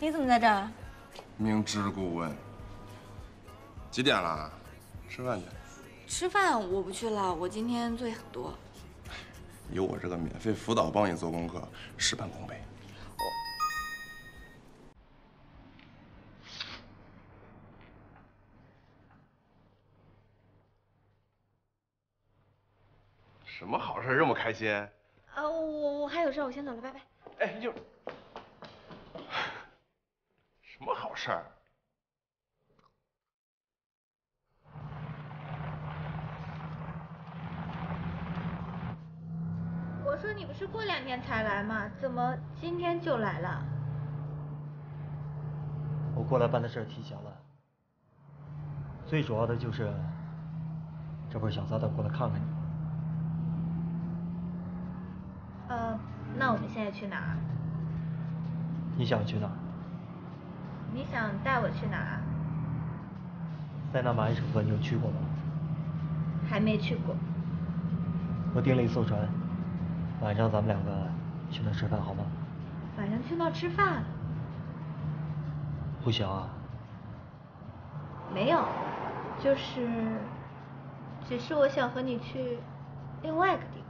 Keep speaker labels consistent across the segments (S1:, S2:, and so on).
S1: 你怎么在这儿？
S2: 明知故问。几点了？吃饭去。
S1: 吃饭我不去了，我今天作业很多。
S2: 有我这个免费辅导帮你做功课，事半功倍。什么好事这么开心？
S1: 啊，我我还有事，我先走了，拜拜。
S2: 哎，就什么好事儿？
S1: 我说你不是过两天才来吗？怎么今天就来了？
S3: 我过来办的事儿提前了，最主要的就是，这不是想早点过来看看你。
S1: 呃，那我们现在去哪儿？
S3: 你想去哪儿？
S1: 你想带我去哪儿？
S3: 塞纳马伊城河你有去过吗？
S1: 还没去过。
S3: 我订了一艘船，晚上咱们两个去那吃饭好吗？
S1: 晚上去那吃饭？
S3: 不行啊。
S1: 没有，就是，只是我想和你去另外一个地方。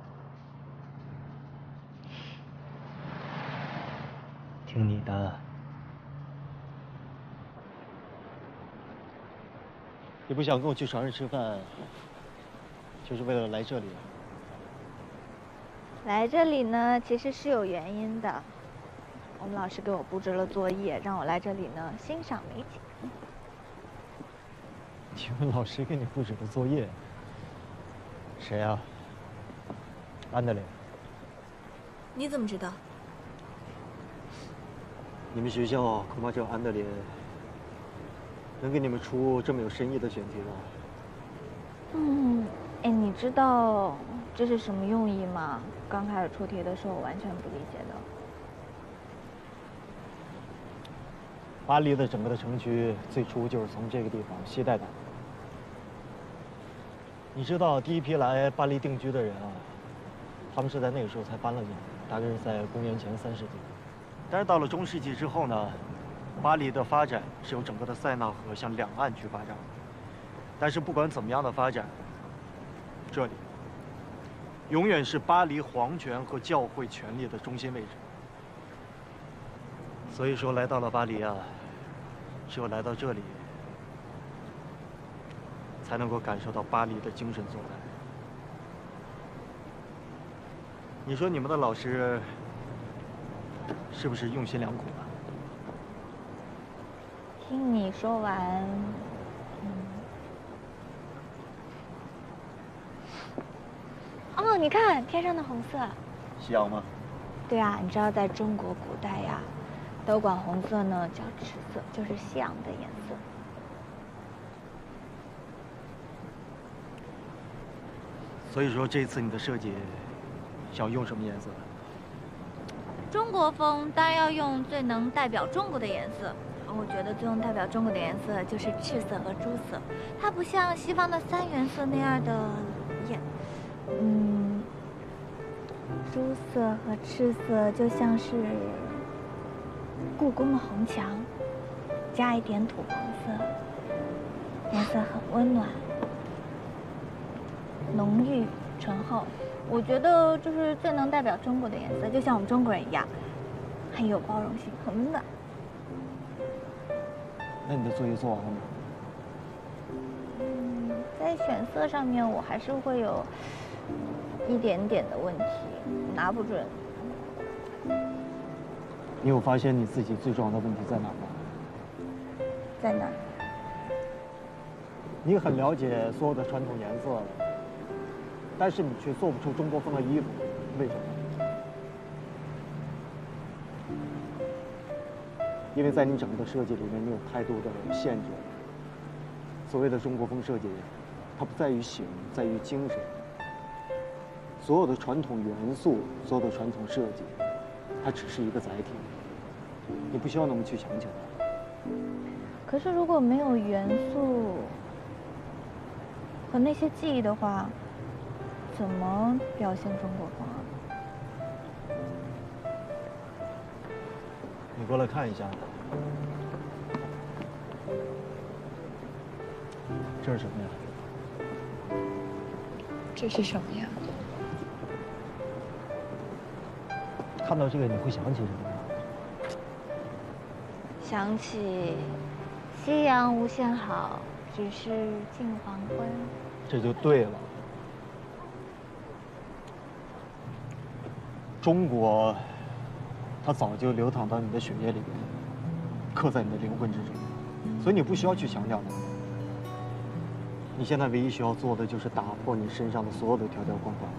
S3: 听你的。你不想跟我去船上吃饭，就是为了来这里？
S1: 来这里呢，其实是有原因的。我们老师给我布置了作业，让我来这里呢欣赏美景。
S3: 你们老师给你布置的作业？谁啊？安德烈。
S1: 你怎么知道？
S3: 你们学校恐怕只有安德烈能给你们出这么有深意的选题吗？
S1: 嗯，哎，你知道这是什么用意吗？刚开始出题的时候，我完全不理解的。
S3: 巴黎的整个的城区最初就是从这个地方携带的。你知道第一批来巴黎定居的人啊，他们是在那个时候才搬了进来，大概是在公元前三世纪。但是到了中世纪之后呢，巴黎的发展是由整个的塞纳河向两岸去发展。但是不管怎么样的发展，这里永远是巴黎皇权和教会权力的中心位置。所以说，来到了巴黎啊，只有来到这里，才能够感受到巴黎的精神所在。你说你们的老师？是不是用心良苦？
S1: 听你说完，嗯。哦，你看天上的红色。
S3: 夕阳吗？
S1: 对啊，你知道在中国古代呀，都管红色呢叫赤色，就是夕阳的颜色。
S3: 所以说这次你的设计，想用什么颜色？
S1: 中国风当然要用最能代表中国的颜色，我觉得最能代表中国的颜色就是赤色和朱色，它不像西方的三原色那样的艳，嗯，朱色和赤色就像是故宫的红墙，加一点土黄色，颜色很温暖、浓郁、醇厚。我觉得就是最能代表中国的颜色，就像我们中国人一样，很有包容性，很温暖。
S3: 那你的作业做完了吗？
S1: 嗯，在选色上面我还是会有一点点的问题，拿不准。
S3: 你有发现你自己最重要的问题在哪吗？
S1: 在哪？
S3: 你很了解所有的传统颜色了。但是你却做不出中国风的衣服，为什么？因为在你整个的设计里面，你有太多的限制。所谓的中国风设计，它不在于形，在于精神。所有的传统元素，所有的传统设计，它只是一个载体。你不需要那么去强求它。
S1: 可是如果没有元素和那些记忆的话，怎么表现中国风啊？
S3: 你过来看一下。这是什么呀？
S4: 这是什么呀？
S3: 看到这个你会想起什么？
S1: 想起夕阳无限好，只是近黄昏。
S3: 这就对了。中国，它早就流淌到你的血液里边，刻在你的灵魂之中，所以你不需要去强调它。你现在唯一需要做的就是打破你身上的所有的条条框框。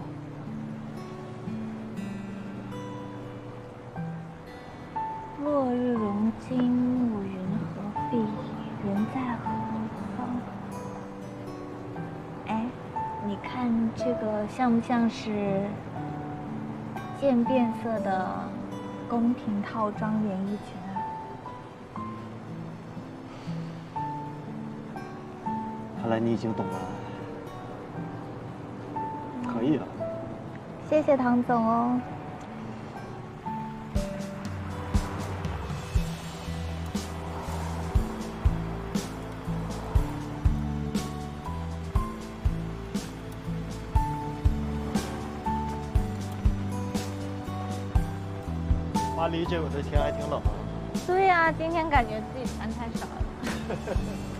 S1: 落日融金，暮云何碧？人在何方？哎，你看这个像不像是渐变色的宫廷套装连衣裙
S3: 看来你已经懂了，可以了。
S1: 谢谢唐总哦。
S3: 巴黎这会儿的天还挺冷啊。
S1: 对呀、今天感觉自己穿太少了。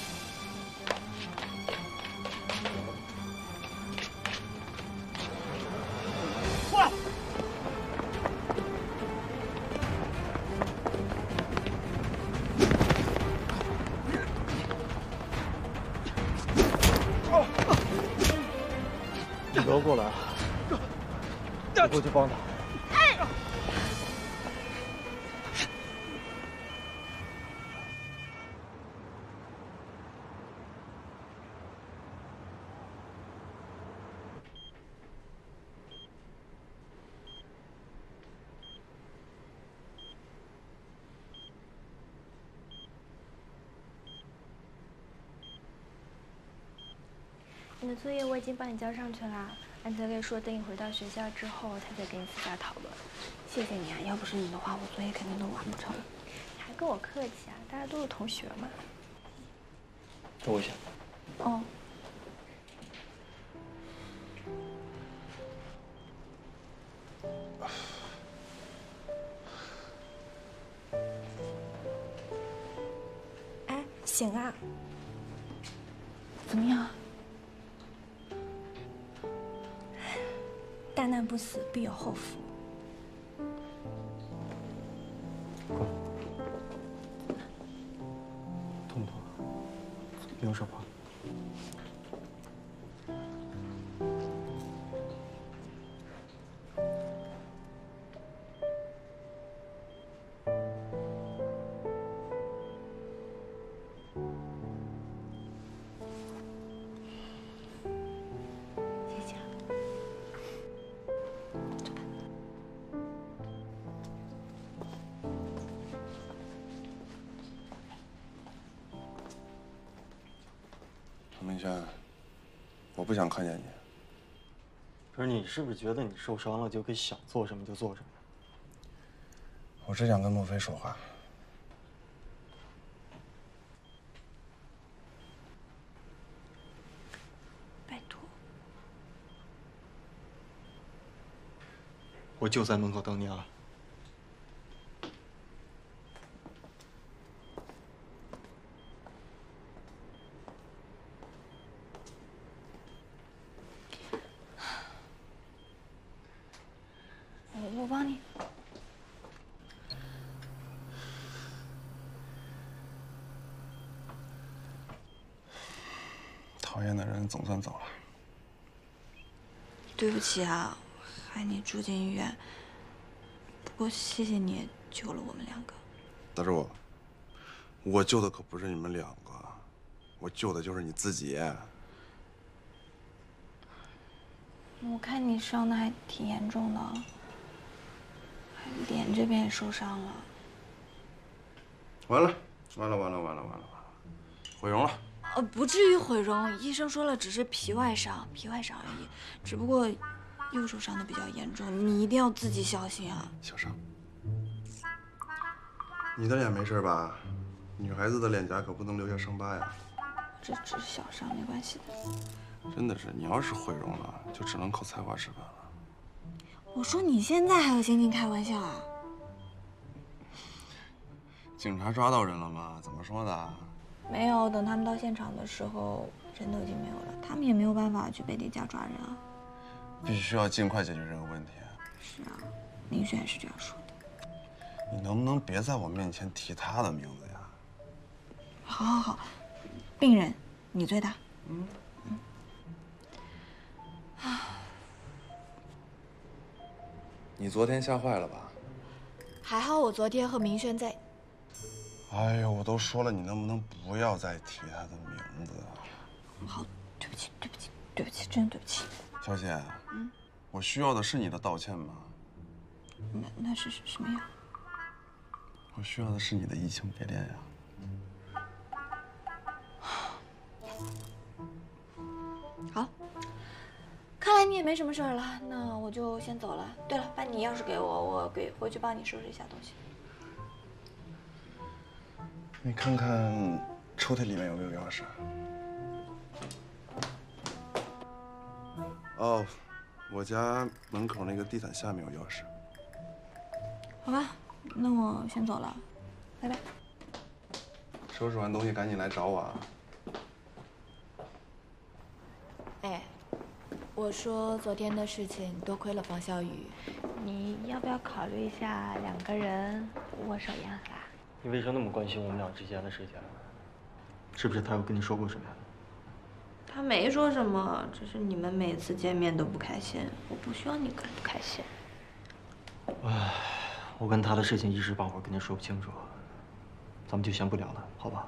S3: 过去帮他。
S4: 你的作业我已经帮你交上去了。安德烈说，等你回到学校之后，他再跟你私下讨论。谢谢你啊，要不是你的话，我作业肯定都完不成。还跟我客气啊，大家都是同学嘛。
S3: 等我一下。
S4: 哦。不
S2: 想看见你。
S3: 不是你是不是觉得你受伤了就可以想做什么就做什么？
S2: 我只想跟莫非说话。
S4: 拜托。
S3: 我就在门口等你啊。
S4: 我我帮你。
S2: 讨厌的人总算走了。
S4: 对不起啊，害你住进医院。不过谢谢你救了我们两个。
S2: 大柱，我救的可不是你们两个，我救的就是你自己。
S4: 我看你伤的还挺严重的，脸这边也受伤了。
S2: 完了，完了，完了，完了，完了，完了，毁容了。
S4: 呃，不至于毁容，医生说了，只是皮外伤，皮外伤而已。只不过右手伤的比较严重，你一定要自己小心啊。
S2: 小伤，你的脸没事吧？女孩子的脸颊可不能留下伤疤呀。
S4: 这只是小伤，没关系的。
S2: 真的是，你要是毁容了，就只能靠才华吃饭了。
S4: 我说你现在还有心情开玩笑啊？
S2: 警察抓到人了吗？怎么说的？
S4: 没有，等他们到现场的时候，人都已经没有了，他们也没有办法去贝蒂家抓人啊。
S2: 必须要尽快解决这个问题。
S4: 是啊，林轩也是这样说的。
S2: 你能不能别在我面前提他的名字呀？
S4: 好，好，好，病人，你最大。嗯嗯。
S2: 啊。你昨天吓坏了吧？
S4: 还好我昨天和明轩在。
S2: 哎呦，我都说了，你能不能不要再提他的名字？
S4: 好，对不起，对不起，对不起，真对不起。
S2: 小姐，嗯，我需要的是你的道歉吗？
S4: 那那是什么呀？
S2: 我需要的是你的移情别恋呀。
S4: 好，看来你也没什么事儿了，那我就先走了。对了，把你钥匙给我，我给回去帮你收拾一下东西。
S2: 你看看抽屉里面有没有钥匙？哦，我家门口那个地毯下面有钥匙。
S4: 好吧，那我先走了，拜拜。
S2: 收拾完东西赶紧来找我啊！
S4: 哎，我说昨天的事情多亏了方小雨，你要不要考虑一下两个人握手言和？
S3: 你为什么那么关心我们俩之间的事情？是不是他有跟你说过什么？
S4: 他没说什么，只是你们每次见面都不开心。我不需要你不开心。
S3: 唉，我跟他的事情一时半会儿跟你说不清楚，咱们就先不聊了，好吧？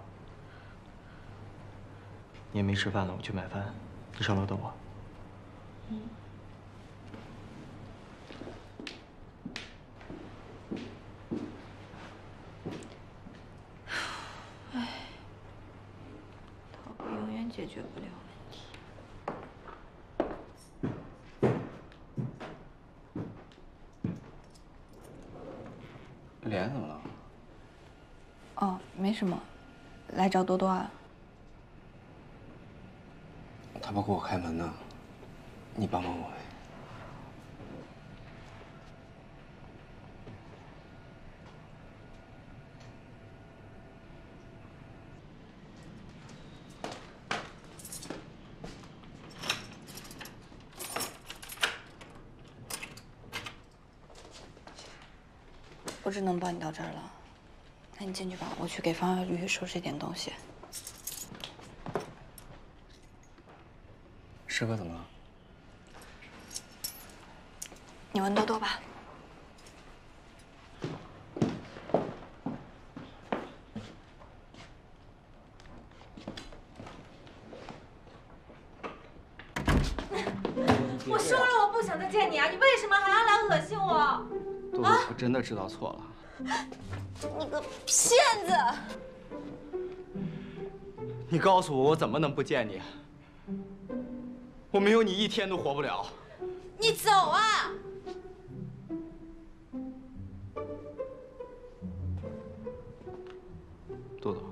S3: 你也没吃饭呢，我去买饭，你上楼等我。嗯。
S4: 解决不了
S2: 问题。脸怎么了？
S4: 哦，没什么，来找多多啊。
S5: 他不给我开门呢，你帮帮我呗。
S4: 我只能帮你到这儿了，那你进去吧，我去给方小雨收拾点东西。
S5: 师哥怎么了？
S4: 你问多多吧。
S6: 我说了我不想再见你啊！你为什么还要来恶心我？
S5: 我真的知道错了。
S4: 你个骗子！
S5: 你告诉我，我怎么能不见你？我没有你一天都活不了。
S6: 你走啊！
S5: 杜总，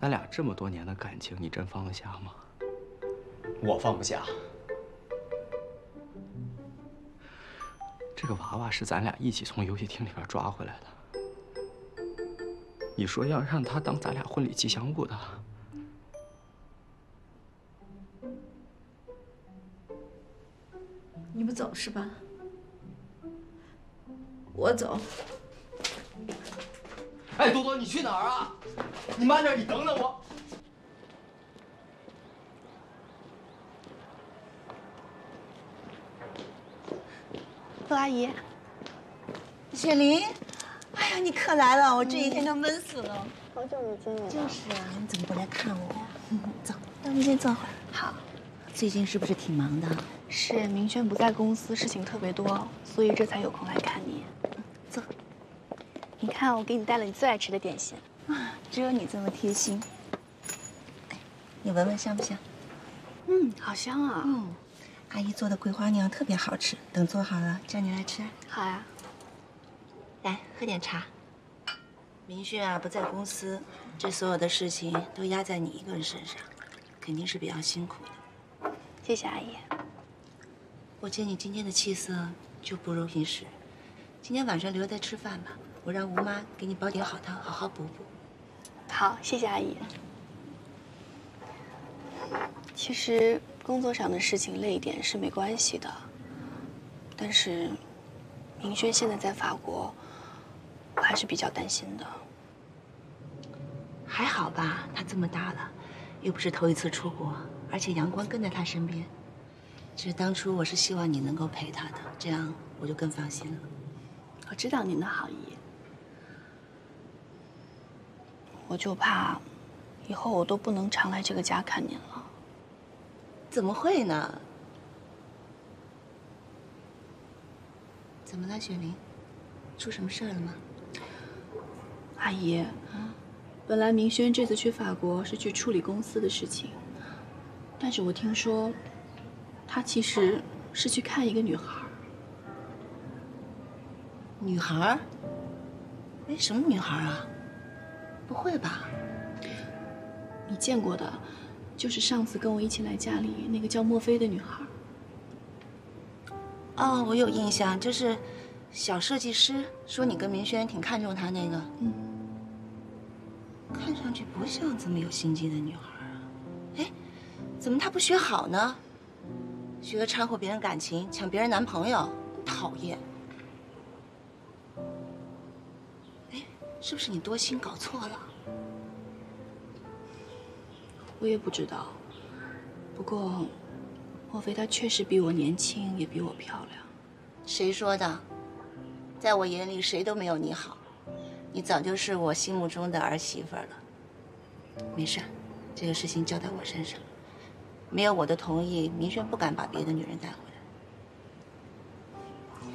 S5: 咱俩这么多年的感情，你真放得下吗？我放不下。这个娃娃是咱俩一起从游戏厅里边抓回来的。你说要让他当咱俩婚礼吉祥物的，
S6: 你不走是吧？我走。
S5: 哎，多多，你去哪儿啊？你慢点，你等等我。
S6: 陆阿姨，雪玲，哎
S7: 哎呀，你可来了，我这几天都闷死了。
S8: 好久没见你了。
S7: 就是啊，你怎么不来看我呀？走，那我们先坐会儿。
S8: 好，
S7: 最近是不是挺忙的？
S8: 是明轩不在公司，事情特别多，所以这才有空来看你。
S7: 坐。
S8: 你看，我给你带了你最爱吃的点心。
S7: 啊，只有你这么贴心。你闻闻香不香？
S8: 嗯，好香啊。
S7: 嗯，阿姨做的桂花酿特别好吃，等做好了叫你来吃。
S8: 好呀。
S7: 来，喝点茶。明轩啊，不在公司，这所有的事情都压在你一个人身上，肯定是比较辛苦的。
S8: 谢谢阿姨。
S7: 我见你今天的气色就不如平时，今天晚上留在吃饭吧，我让吴妈给你煲点好汤，好好补补。
S8: 好，谢谢阿姨。其实工作上的事情累一点是没关系的，但是明轩现在在法国。我还是比较担心的。
S7: 还好吧，他这么大了，又不是头一次出国，而且阳光跟在他身边。其实当初我是希望你能够陪他的，这样我就更放心了。
S8: 我知道您的好意，我就怕以后我都不能常来这个家看您了。
S7: 怎么会呢？怎么了，雪玲？出什么事儿了吗？
S8: 阿姨，本来明轩这次去法国是去处理公司的事情，但是我听说，他其实是去看一个女孩。
S7: 女孩？哎，什么女孩啊？不会吧？
S8: 你见过的，就是上次跟我一起来家里那个叫墨菲的女孩。
S7: 哦，我有印象，就是小设计师说你跟明轩挺看重她那个。嗯。看上去不像这么有心机的女孩啊！哎，怎么她不学好呢？学个掺和别人感情、抢别人男朋友，讨厌！哎，是不是你多心搞错了？
S8: 我也不知道。不过，莫非她确实比我年轻，也比我漂亮？
S7: 谁说的？在我眼里，谁都没有你好。你早就是我心目中的儿媳妇了。没事，这个事情交在我身上。没有我的同意，明轩不敢把别的女人带回
S8: 来。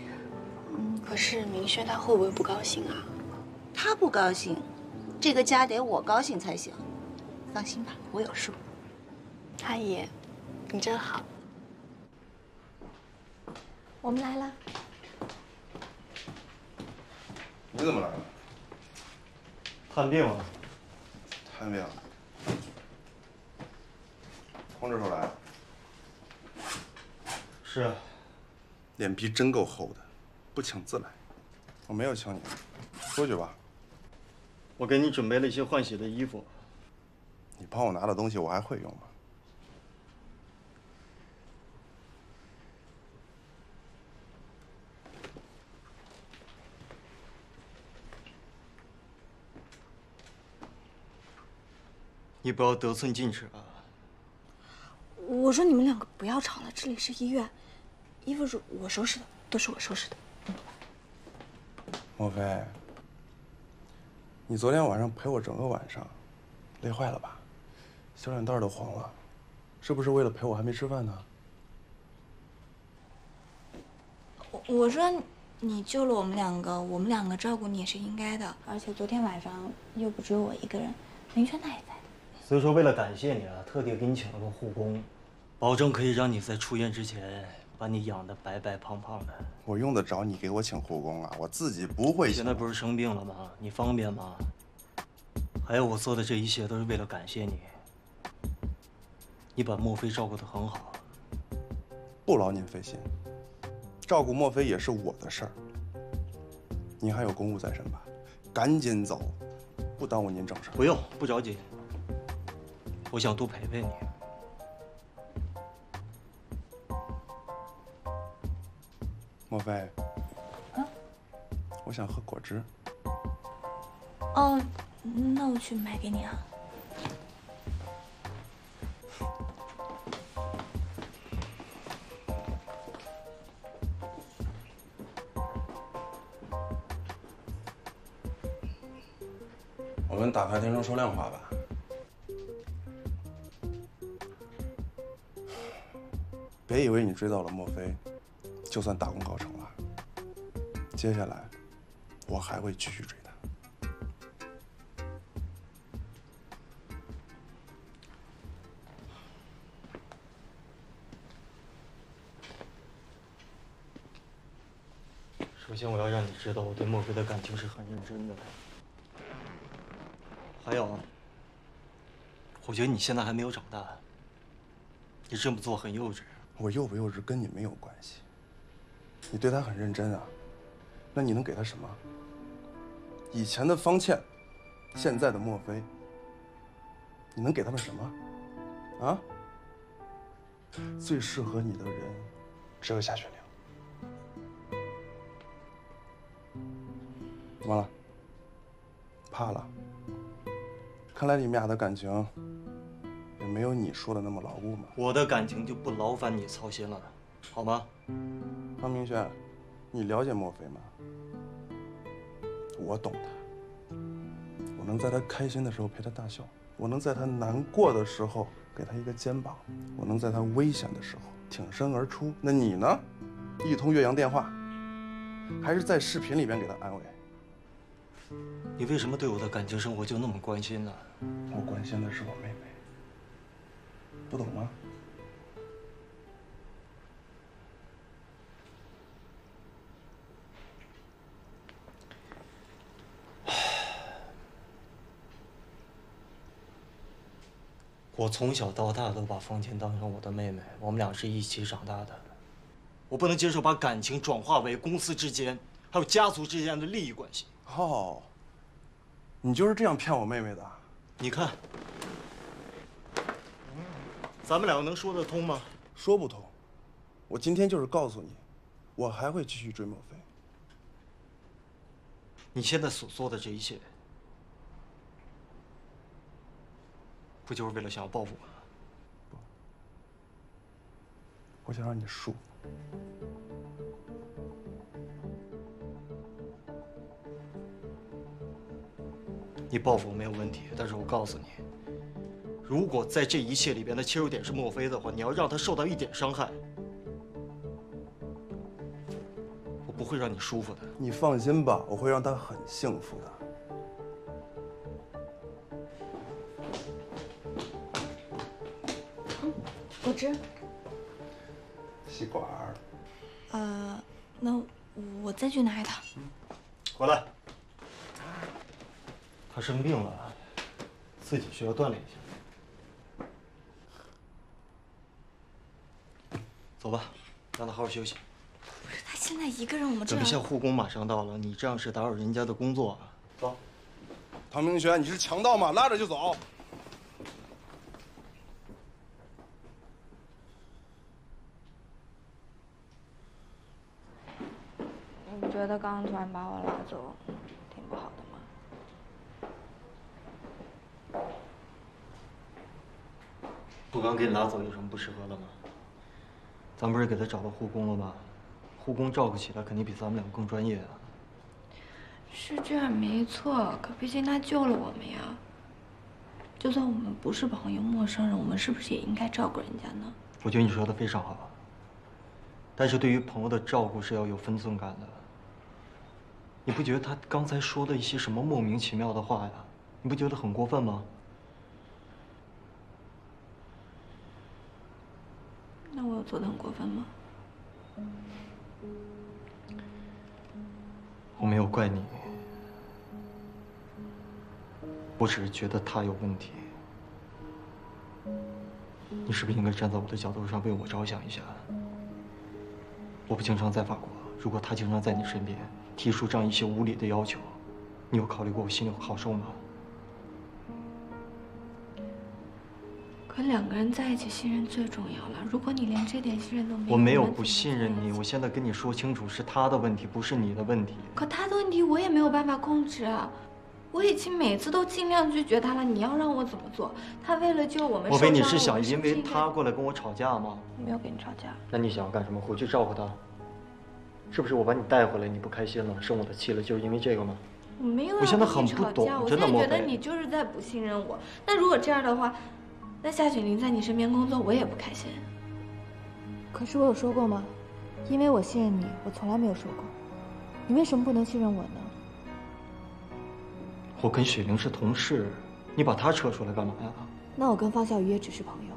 S8: 嗯，可是明轩他会不会不高兴啊？
S7: 他不高兴，这个家得我高兴才行。放心吧，我有数。
S8: 阿姨，你真好。我们来了。
S2: 你怎么来了？
S3: 探病了，
S2: 探病。从这时候来？
S3: 是啊。
S2: 脸皮真够厚的，不请自来。我没有请你，出去吧。
S3: 我给你准备了一些换洗的衣服。
S2: 你帮我拿的东西，我还会用吗？
S3: 你不要得寸进尺啊！
S8: 我说你们两个不要吵了，这里是医院，衣服是我收拾的，都是我收拾的。
S2: 莫非，你昨天晚上陪我整个晚上，累坏了吧？小脸蛋都黄了，是不是为了陪我还没吃饭呢？
S4: 我我说你救了我们两个，我们两个照顾你也是应该的，而且昨天晚上又不只有我一个人，林轩他也在。
S3: 所以说，为了感谢你啊，特地给你请了个护工，保证可以让你在出院之前把你养的白白胖胖的。
S2: 我用得着你给我请护工啊？我自己不会。
S3: 现在不是生病了吗？你方便吗？还有，我做的这一切都是为了感谢你。你把莫菲照顾得很好，
S2: 不劳您费心。照顾莫菲也是我的事儿。您还有公务在身吧？赶紧走，不耽误您正事。
S3: 不用，不着急。我想多陪陪你，
S2: 莫非？啊？我想喝果汁。
S4: 哦，那我去买给你啊。
S2: 我们打开天窗说亮话吧。别以为你追到了墨菲，就算大功告成了。接下来，我还会继续追她。
S3: 首先，我要让你知道，我对墨菲的感情是很认真的。还有，我觉得你现在还没有长大，你这么做很幼稚。
S2: 我幼不幼稚跟你没有关系。你对他很认真啊，那你能给他什么？以前的方倩，现在的墨菲，你能给他们什么？啊？最适合你的人，只有夏雪玲。怎么了？怕了？看来你们俩的感情也没有你说的那么牢固嘛。
S3: 我的感情就不劳烦你操心了，好吗？
S2: 方明轩，你了解墨菲吗？我懂他，我能在他开心的时候陪他大笑，我能在他难过的时候给他一个肩膀，我能在他危险的时候挺身而出。那你呢？一通岳阳电话，还是在视频里边给他安慰？
S3: 你为什么对我的感情生活就那么关心呢？
S2: 我关心的是我妹妹，不懂吗？
S3: 我从小到大都把方倩当成我的妹妹，我们俩是一起长大的。我不能接受把感情转化为公司之间，还有家族之间的利益关系。
S2: 哦，你就是这样骗我妹妹的？
S3: 你看，咱们两个能说得通吗？
S2: 说不通。我今天就是告诉你，我还会继续追莫菲。
S3: 你现在所做的这一切。不就是为了想要报复我吗？
S2: 不，我想让你舒
S3: 你报复我没有问题，但是我告诉你，如果在这一切里边的切入点是墨菲的话，你要让他受到一点伤害，我不会让你舒服的。
S2: 你放心吧，我会让他很幸福的。
S9: 果汁，
S2: 吸管儿。
S9: 呃，那我再去拿一套。
S3: 回来。他生病了，自己需要锻炼一下。走吧，让他好好休息。
S9: 不是他现在一个人，我们这……
S3: 等一下，护工马上到了，你这样是打扰人家的工作啊。走。
S2: 唐明轩，你是强盗吗？拉着就走。
S4: 你觉得刚刚突然把我拉走，挺不好的吗？
S3: 不刚给你拉走有什么不适合的吗？咱不是给他找到护工了吗？护工照顾起来肯定比咱们两个更专业啊。
S4: 是这样没错，可毕竟他救了我们呀。就算我们不是朋友、陌生人，我们是不是也应该照顾人家呢？
S3: 我觉得你说的非常好，但是对于朋友的照顾是要有分寸感的。你不觉得他刚才说的一些什么莫名其妙的话呀？你不觉得很过分吗？
S4: 那我有做的很过分吗？
S3: 我没有怪你，我只是觉得他有问题。你是不是应该站在我的角度上为我着想一下？我不经常在法国，如果他经常在你身边。提出这样一些无理的要求，你有考虑过我心里好受吗？
S4: 可两个人在一起，信任最重要了。如果你连这点信任都没有，
S3: 我没有不信任你。我现在跟你说清楚，是他的问题，不是你的问题。
S4: 可他的问题我也没有办法控制啊！我已经每次都尽量拒绝他了。你要让我怎么做？他为了救我们，
S3: 莫非你是想因为他过来跟我吵架吗？
S4: 我没有跟你吵架。
S3: 那你想要干什么？回去照顾他。是不是我把你带回来，你不开心了，生我的气了，就是因为这个吗？
S4: 我没有
S3: 我现在很不懂
S4: 你吵架，我
S3: 真的莫
S4: 现在觉得你就是在不信任我。那如果这样的话，那夏雪玲在你身边工作，我也不开心。
S9: 可是我有说过吗？因为我信任你，我从来没有说过。你为什么不能信任我呢？
S3: 我跟雪玲是同事，你把她扯出来干嘛呀？
S9: 那我跟方小鱼也只是朋友。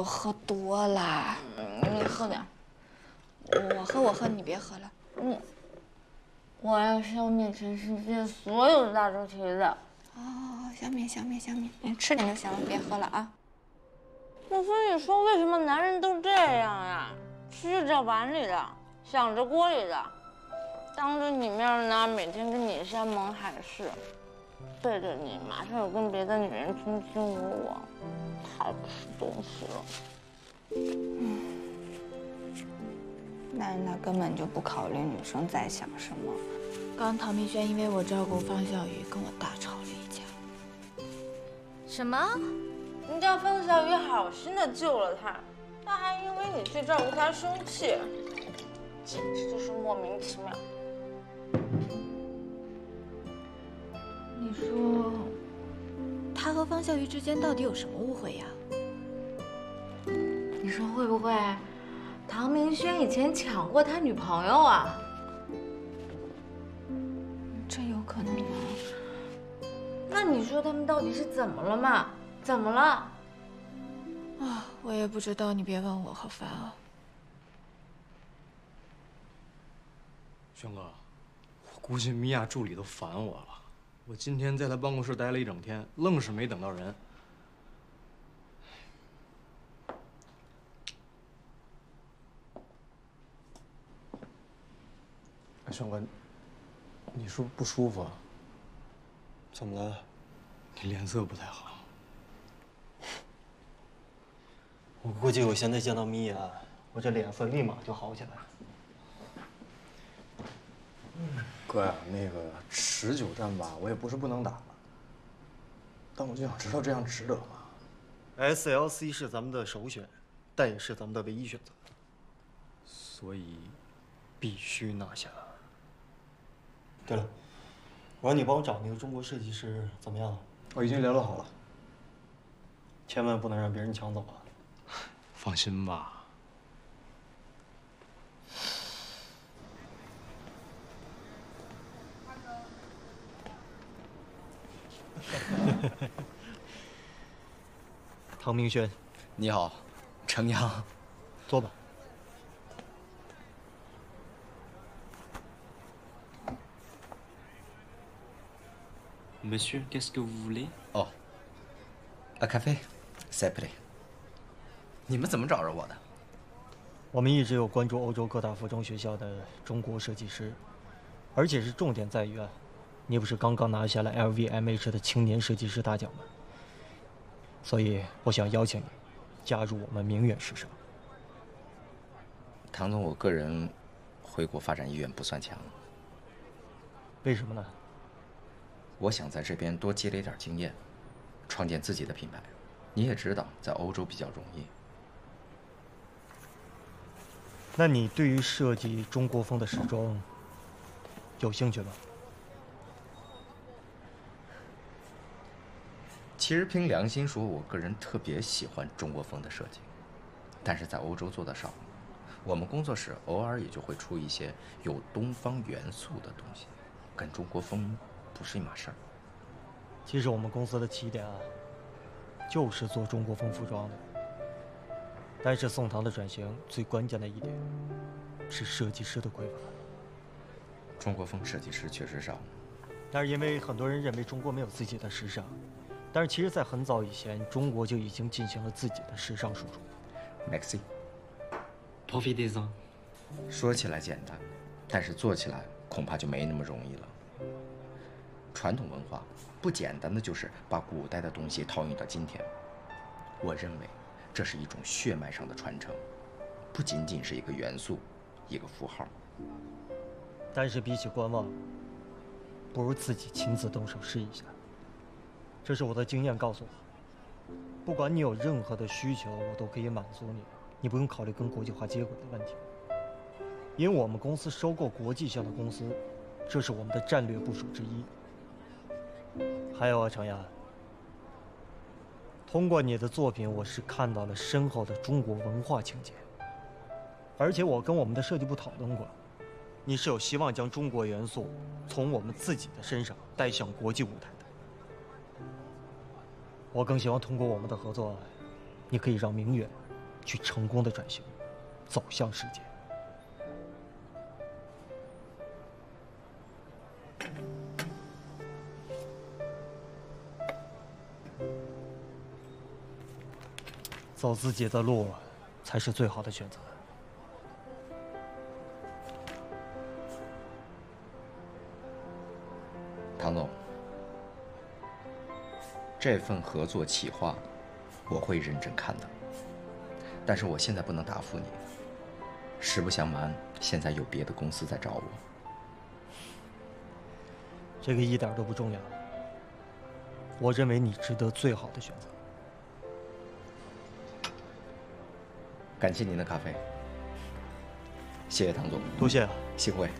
S4: 都喝多了，
S10: 你喝点。
S4: 我喝我喝，你别喝了。
S10: 嗯，我要消灭全世界所有的大猪蹄子。
S4: 哦，消灭消灭消灭，你吃点就行了，别喝了啊。
S10: 我说你说为什么男人都这样呀？吃着碗里的，想着锅里的，当着你面呢，每天跟你山盟海誓，背着你马上有跟别的女人卿卿我我，太不是东西了。
S4: 男人他根本就不考虑女生在想什么。刚唐明轩因为我照顾方小雨，跟我大吵了一架。
S1: 什么？
S10: 人家方小雨好心的救了他，他还因为你去照顾他生气，简直就是莫名其妙。
S4: 你说，他和方小鱼之间到底有什么误会呀？
S10: 你说会不会，唐明轩以前抢过他女朋友啊？
S4: 这有可能吗？
S10: 那你说他们到底是怎么了嘛？怎么了？
S4: 啊，我也不知道，你别问我，好烦啊。
S5: 轩哥，我估计米娅助理都烦我了。我今天在他办公室待了一整天，愣是没等到人。
S2: 哎，上官，你是不是不舒服啊？
S3: 怎么了？
S5: 你脸色不太好。
S3: 我估计我现在见到米娅，我这脸色立马就好起来了。
S2: 哥呀，那个持久战吧，我也不是不能打，但我就想知道这样值得吗
S3: ？SLC 是咱们的首选，但也是咱们的唯一选择，
S5: 所以，
S3: 必须拿下。对了，我让你帮我找那个中国设计师，怎么样？
S2: 我已经联络好了。
S3: 千万不能让别人抢走啊！
S5: 放心吧。
S3: 唐明轩，
S5: 你好，程阳。
S3: 坐吧。
S5: Monsieur, qu'est-ce que vous voulez？
S11: 哦，啊，咖啡，s'il vous plaît。你们怎么找着我的？
S3: 我们一直有关注欧洲各大服装学校的中国设计师，而且是重点在于啊，你不是刚刚拿下了 LVMH 的青年设计师大奖吗？所以我想邀请你加入我们明远时尚。
S11: 唐总，我个人回国发展意愿不算强，
S3: 为什么呢？
S11: 我想在这边多积累点经验，创建自己的品牌。你也知道，在欧洲比较容易。
S3: 那你对于设计中国风的时装有兴趣吗？
S11: 其实凭良心说，我个人特别喜欢中国风的设计，但是在欧洲做的少。我们工作室偶尔也就会出一些有东方元素的东西，跟中国风不是一码事儿。
S3: 其实我们公司的起点啊，就是做中国风服装的。但是宋唐的转型最关键的一点是设计师的匮乏。
S11: 中国风设计师确实少，
S3: 但是因为很多人认为中国没有自己的时尚，但是其实，在很早以前，中国就已经进行了自己的时尚输出。
S11: Maxi。
S5: Profitez-en。
S11: 说起来简单，但是做起来恐怕就没那么容易了。传统文化不简单的就是把古代的东西套用到今天。我认为这是一种血脉上的传承，不仅仅是一个元素，一个符号。
S3: 但是比起观望，不如自己亲自动手试一下。这是我的经验告诉我，不管你有任何的需求，我都可以满足你，你不用考虑跟国际化接轨的问题。因为我们公司收购国际性的公司，这是我们的战略部署之一。还有啊，程岩，通过你的作品，我是看到了深厚的中国文化情节。而且我跟我们的设计部讨论过，你是有希望将中国元素从我们自己的身上带向国际舞台。我更希望通过我们的合作，你可以让明远去成功的转型，走向世界。走自己的路，才是最好的选择。
S11: 这份合作企划，我会认真看的。但是我现在不能答复你。实不相瞒，现在有别的公司在找我。
S3: 这个一点都不重要。我认为你值得最好的选择。
S11: 感谢您的咖啡，谢谢唐总，
S3: 多谢啊，
S11: 幸会。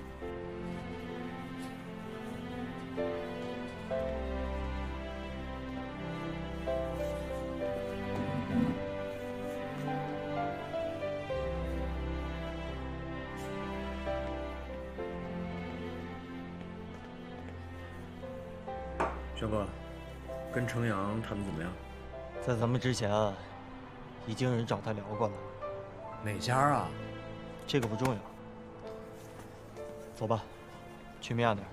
S3: 咱们之前啊。已经有人找他聊过了，
S5: 哪家啊？
S3: 这个不重要。走吧，去米亚那儿。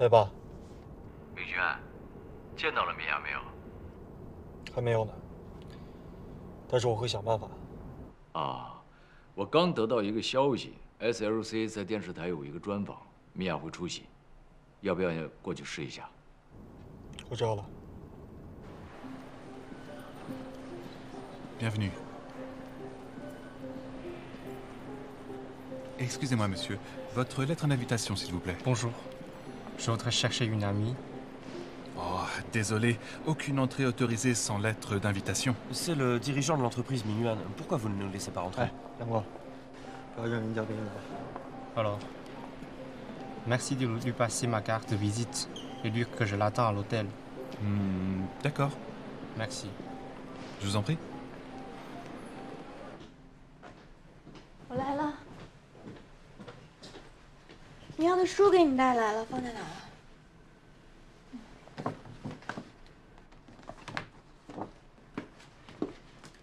S3: 哎，爸。
S12: 明轩，见到了米娅没有？
S3: 还没有呢。但是我会想办法。
S12: 啊，我刚得到一个消息，SLC 在电视台有一个专访，米娅会出席，要不要过去试一下？
S3: 我知道了。
S13: Bienvenue. Excusez-moi, monsieur. Votre lettre d'invitation, s'il vous plaît.
S14: Bonjour. Je voudrais chercher une amie.
S13: Oh, désolé, aucune entrée autorisée sans lettre d'invitation.
S15: C'est le dirigeant de l'entreprise Minuan. Pourquoi vous ne nous laissez pas rentrer
S3: moi.
S14: Alors, merci de lui passer ma carte de visite et dire que je l'attends à l'hôtel.
S13: Hmm, d'accord.
S14: Merci.
S13: Je vous en prie.
S4: 你要的书给你带来了，放在哪了？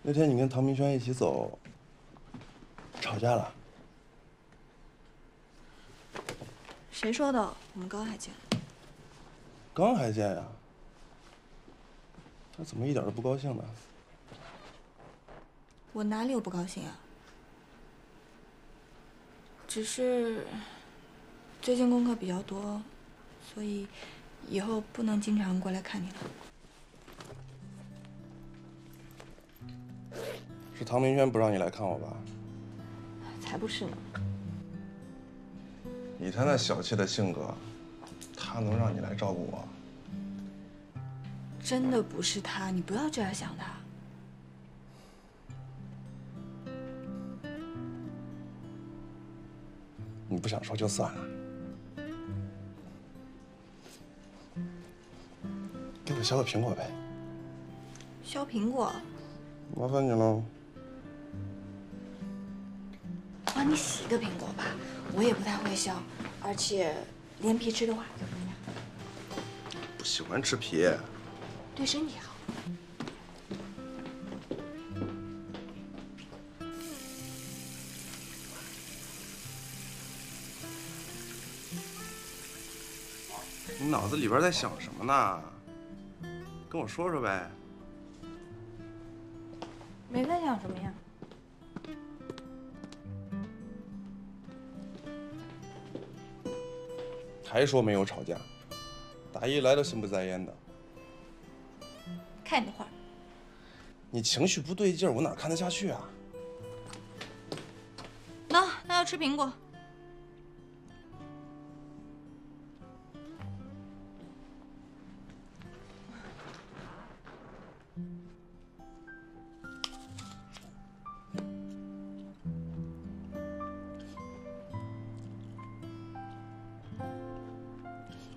S2: 那天你跟唐明轩一起走，吵架了？
S4: 谁说的？我们刚还见。
S2: 刚还见呀？他怎么一点都不高兴呢？
S4: 我哪里有不高兴啊？只是最近功课比较多，所以以后不能经常过来看你了。
S2: 是唐明轩不让你来看我吧？
S4: 才不是呢！
S2: 以他那小气的性格，他能让你来照顾我？
S4: 真的不是他，你不要这样想他。
S2: 你不想说就算了，削个苹果呗。
S4: 削苹果？
S2: 麻烦你了。
S4: 帮你洗一个苹果吧，我也不太会削，而且连皮吃的话就不一样。
S2: 不喜欢吃皮。
S4: 对身体好。
S2: 你脑子里边在想什么呢？跟我说说呗。
S4: 没在想什么呀？
S2: 还说没有吵架，打一来都心不在焉的。
S4: 看你的话。
S2: 你情绪不对劲儿，我哪看得下去啊？
S4: 那那要吃苹果。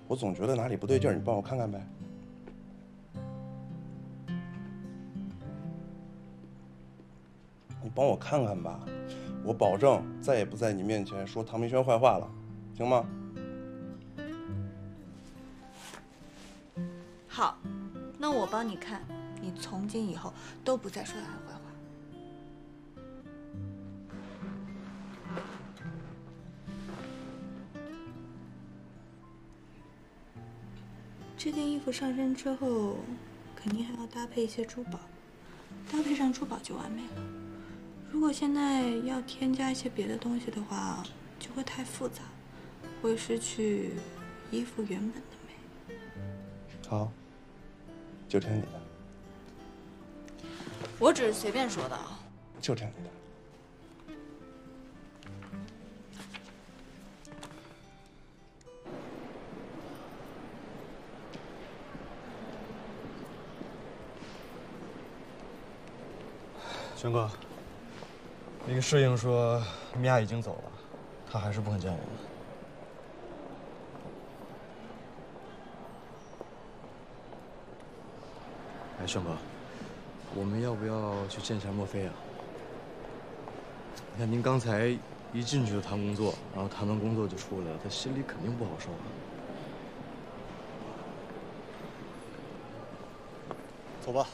S2: 我总觉得哪里不对劲儿，你帮我看看呗。你帮我看看吧，我保证再也不在你面前说唐明轩坏话了，行吗？
S4: 好，那我帮你看，你从今以后都不再说他了服上身之后，肯定还要搭配一些珠宝，搭配上珠宝就完美了。如果现在要添加一些别的东西的话，就会太复杂，会失去衣服原本的美。
S2: 好，就听你的，
S4: 我只是随便说的啊。
S2: 就听你的。
S16: 轩哥，那个摄影说米娅已经走了，他还是不肯见我们。哎，轩哥，我们要不要去见一下莫菲啊？你看您刚才一进去就谈工作，然后谈完工作就出来了，他心里肯定不好受啊。
S3: 走吧。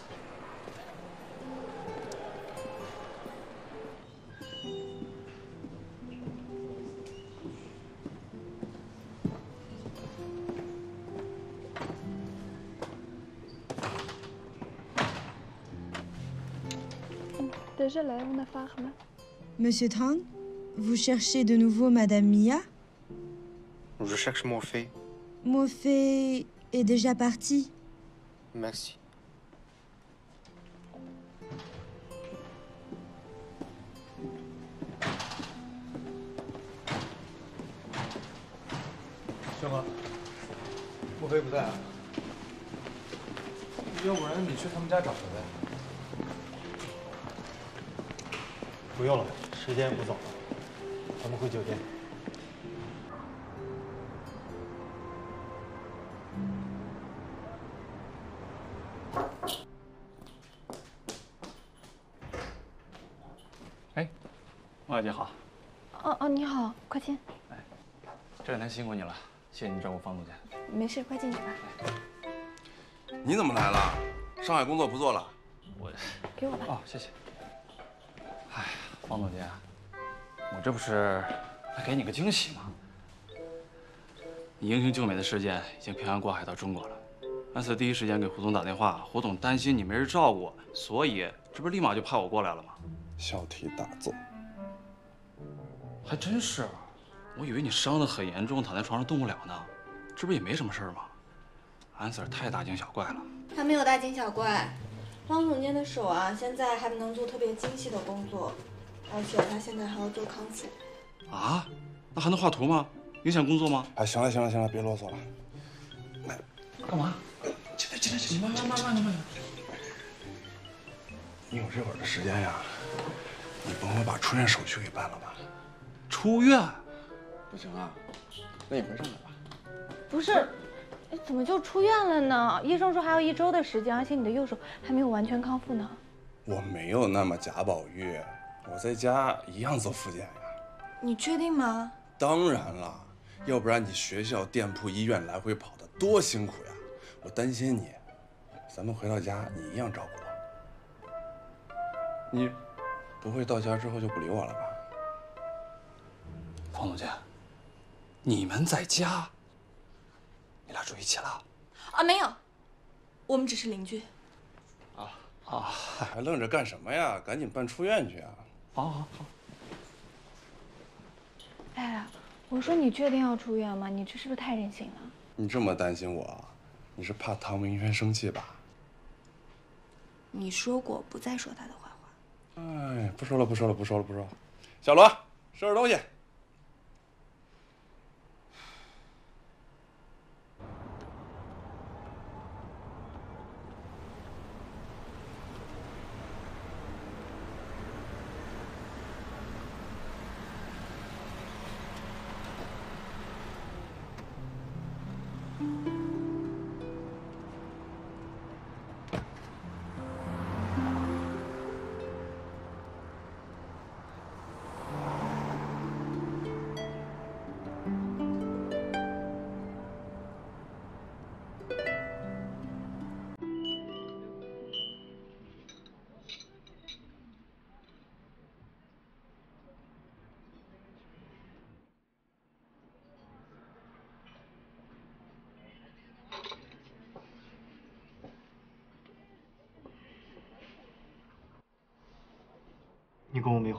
S17: Monsieur Tang, vous cherchez de nouveau Madame Mia
S14: Je cherche Morphée.
S17: Morphée est déjà parti.
S14: Merci.
S16: 轩哥，莫非不在啊？要不然你去他们家找他呗。
S3: 不用了，时间也不早了，咱们回酒店。
S5: 哎，莫小姐好。
S1: 哦哦，你好，快进。
S5: 这两天辛苦你了，谢谢你照顾方总监。
S1: 没事，快进去吧。
S2: 你怎么来了？上海工作不做了？
S5: 我
S1: 给我吧。
S5: 哦，谢谢。哎，方总监，我这不是来给你个惊喜吗？你英雄救美的事件已经平安过海到中国了。安 Sir 第一时间给胡总打电话，胡总担心你没人照顾，所以这不是立马就派我过来了吗？
S2: 小题大做。
S5: 还真是，我以为你伤得很严重，躺在床上动不了呢。这不也没什么事吗？安 Sir 太大惊小怪了。
S4: 他没有大惊小怪，方总监的手啊，现在还能做特别精细的工作，而且他现在还要做康复。
S5: 啊？那还能画图吗？影响工作吗？
S2: 哎，行了行了行了，别啰嗦了。
S5: 来，干嘛？进来进来进来，慢慢慢慢的慢。
S2: 你有这会儿的时间呀？你帮我把出院手续给办了吧。
S5: 出院？
S2: 不行啊，那你回上海吧。
S1: 不是，怎么就出院了呢？医生说还有一周的时间，而且你的右手还没有完全康复呢。
S2: 我没有那么贾宝玉，我在家一样做复检呀。
S4: 你确定吗？
S2: 当然了，要不然你学校、店铺、医院来回跑的多辛苦呀。我担心你，咱们回到家你一样照顾我。你不会到家之后就不理我了吧？
S5: 方总监，你们在家？你俩住一起了？
S4: 啊，没有，我们只是邻居。
S5: 啊啊！
S2: 还愣着干什么呀？赶紧办出院去啊！
S5: 好，好，好。
S1: 哎，我说你确定要出院吗？你这是不是太任性了？
S2: 你这么担心我，你是怕唐明轩生气吧？
S4: 你说过不再说他的坏话。
S2: 哎，不说了，不说了，不说了，不说了。小罗，收拾东西。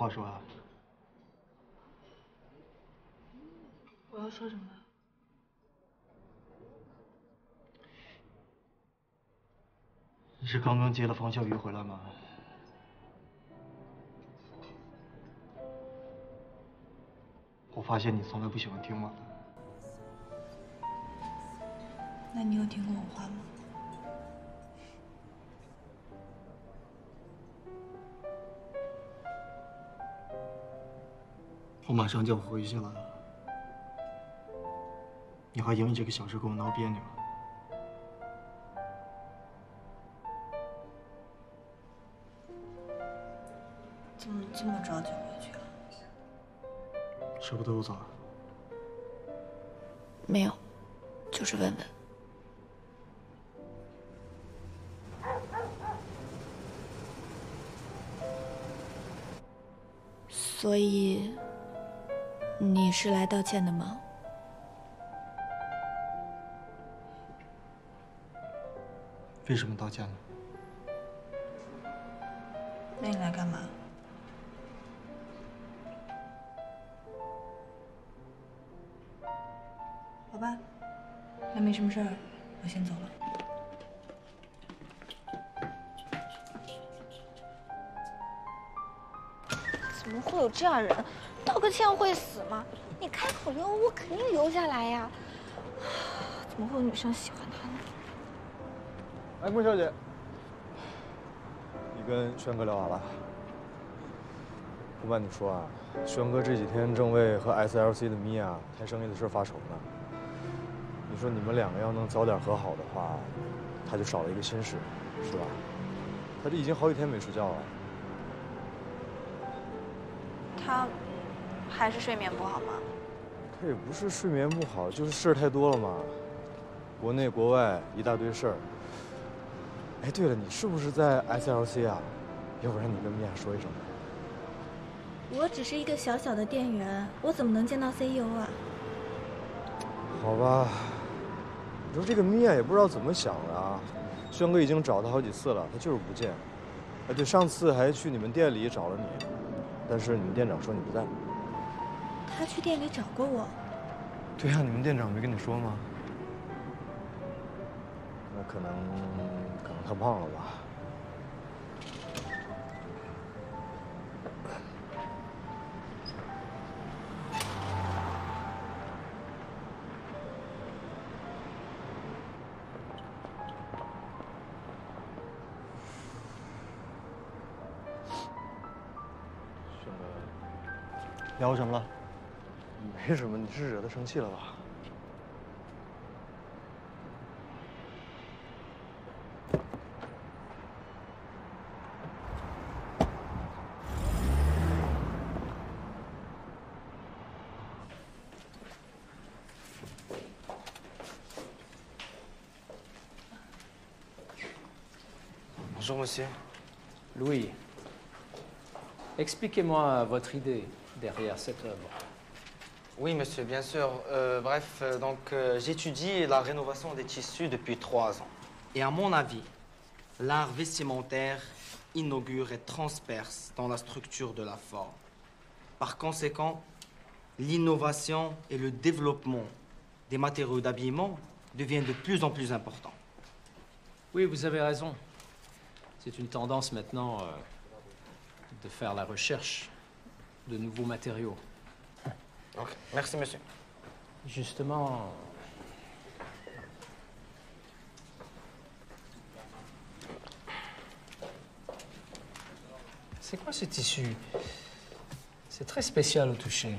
S3: 话说啊？
S4: 我要说什么？
S3: 你是刚刚接了方笑鱼回来吗？我发现你从来不喜欢听我的。
S4: 那你有听过我话吗？
S3: 我马上就要回去了，你还因为这个小事跟我闹别扭？
S4: 怎么这么着急回去了？
S3: 舍不得我走？
S4: 没有，就是问问。所以，你是来道歉的吗？
S3: 为什么道歉呢？
S4: 那你来干嘛？好吧，那没什么事儿，我先走了。
S1: 怎么会有这样人？道个歉会死吗？你开口留我，肯定留下来呀。怎么会有女生喜欢他呢？
S16: 哎，穆小姐，你跟轩哥聊完了？不瞒你说啊，轩哥这几天正为和 SLC 的米娅谈生意的事发愁呢。你说你们两个要能早点和好的话，他就少了一个心事，是吧？他这已经好几天没睡觉了。
S4: 他还是睡眠不好吗？
S16: 他也不是睡眠不好，就是事儿太多了嘛。国内国外一大堆事儿。哎，对了，你是不是在 SLC 啊？要不然你跟米娅说一声。
S9: 我只是一个小小的店员，我怎么能见到 CEO 啊？
S16: 好吧，你说这个米娅也不知道怎么想的啊。轩哥已经找他好几次了，他就是不见。哎，对，上次还去你们店里找了你，但是你们店长说你不在。
S9: 他去店里找过我。
S16: 对呀，你们店长没跟你说吗？那可能，可能他忘了吧。
S3: 聊什么了？
S16: 没什么，你是惹他生气了吧？
S18: Bonjour monsieur.
S19: Louis, expliquez-moi votre idée derrière cette œuvre.
S18: Oui monsieur, bien sûr. Euh, bref, euh, donc euh, j'étudie la rénovation des tissus depuis trois ans. Et à mon avis, l'art vestimentaire inaugure et transperce dans la structure de la forme. Par conséquent, l'innovation et le développement des matériaux d'habillement deviennent de plus en plus importants.
S19: Oui, vous avez raison. C'est une tendance maintenant de faire la recherche de nouveaux matériaux.
S18: Ok, merci monsieur.
S19: Justement, c'est quoi ce tissu C'est très spécial au toucher.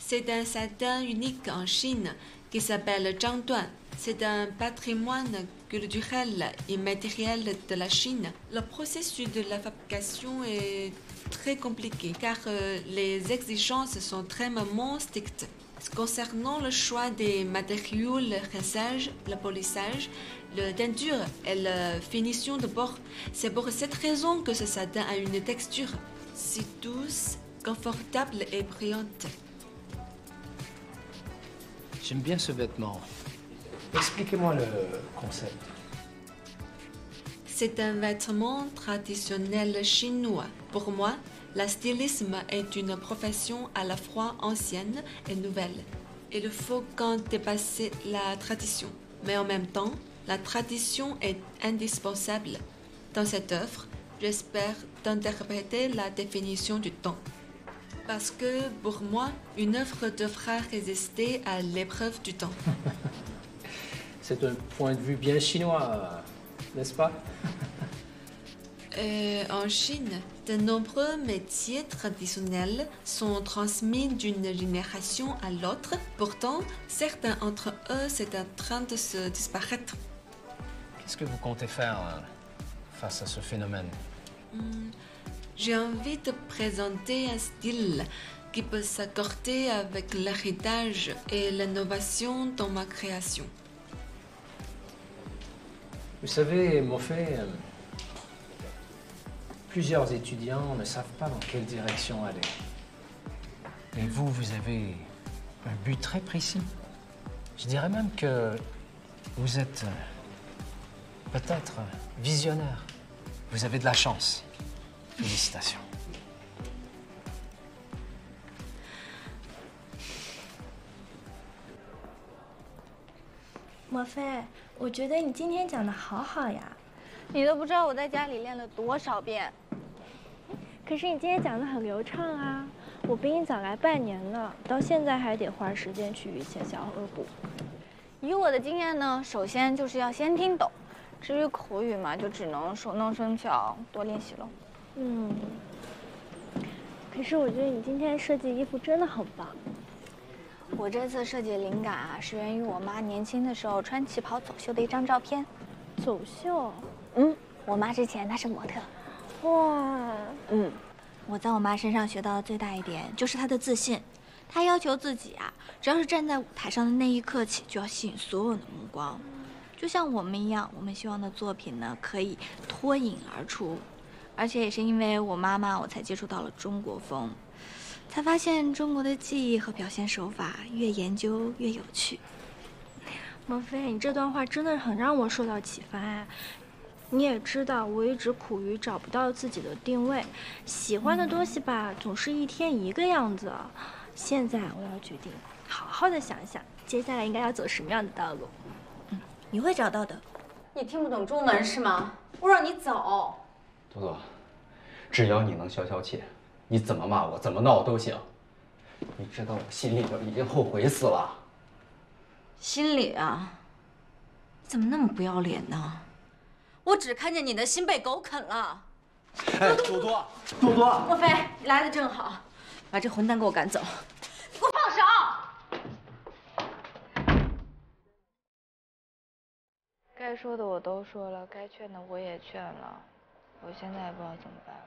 S20: C'est un satin unique en Chine qui s'appelle Zhangduan. C'est un patrimoine culturel et matériel de la Chine. Le processus de la fabrication est très compliqué car euh, les exigences sont extrêmement strictes. Concernant le choix des matériaux, le rinçage, le polissage, la teinture et la finition de bord, c'est pour cette raison que ce satin a une texture si douce, confortable et brillante.
S19: J'aime bien ce vêtement. Expliquez-moi le concept.
S20: C'est un vêtement traditionnel chinois. Pour moi, le stylisme est une profession à la fois ancienne et nouvelle. Il faut quand dépasser la tradition. Mais en même temps, la tradition est indispensable. Dans cette œuvre, j'espère d'interpréter la définition du temps. Parce que pour moi, une œuvre devra résister à l'épreuve du temps.
S19: C'est un point de vue bien chinois, n'est-ce pas?
S20: Euh, en Chine, de nombreux métiers traditionnels sont transmis d'une génération à l'autre. Pourtant, certains d'entre eux sont en train de se disparaître.
S19: Qu'est-ce que vous comptez faire euh, face à ce phénomène?
S20: Hmm, J'ai envie de présenter un style qui peut s'accorder avec l'héritage et l'innovation dans ma création.
S19: Vous savez, euh, plusieurs étudiants ne savent pas dans quelle direction aller. Et vous, vous avez un but très précis. Je dirais même que vous êtes euh, peut-être visionnaire. Vous avez de la chance. Félicitations.
S4: 莫非，我觉得你今天讲的好好呀。
S1: 你都不知道我在家里练了多少遍。
S4: 可是你今天讲的很流畅啊，我比你早来半年呢，到现在还得花时间去写小恶补。
S1: 以我的经验呢，首先就是要先听懂，至于口语嘛，就只能熟能生巧，多练习喽。
S4: 嗯。可是我觉得你今天设计衣服真的很棒。
S1: 我这次设计的灵感啊，是源于我妈年轻的时候穿旗袍走秀的一张照片。
S4: 走秀？
S1: 嗯，我妈之前她是模特。
S4: 哇，
S1: 嗯，我在我妈身上学到的最大一点就是她的自信。她要求自己啊，只要是站在舞台上的那一刻起，就要吸引所有的目光，就像我们一样。我们希望的作品呢，可以脱颖而出。而且也是因为我妈妈，我才接触到了中国风，才发现中国的技艺和表现手法越研究越有趣。
S21: 莫非，你这段话真的很让我受到启发哎。你也知道，我一直苦于找不到自己的定位，喜欢的东西吧，总是一天一个样子。现在我要决定，好好的想想，接下来应该要走什么样的道路。
S1: 嗯，你会找到的。
S22: 你听不懂中文是吗？我让你走。
S23: 朵朵，只要你能消消气，你怎么骂我，怎么闹我都行。你知道我心里头已经后悔死了。
S22: 心里啊？你怎么那么不要脸呢？我只看见你的心被狗啃了。
S24: 哎，多多，多多，
S22: 莫非，你来的正好，把这混蛋给我赶走。你给我放手！
S1: 该说的我都说了，该劝的我也劝了，我现在也不知道怎么办了。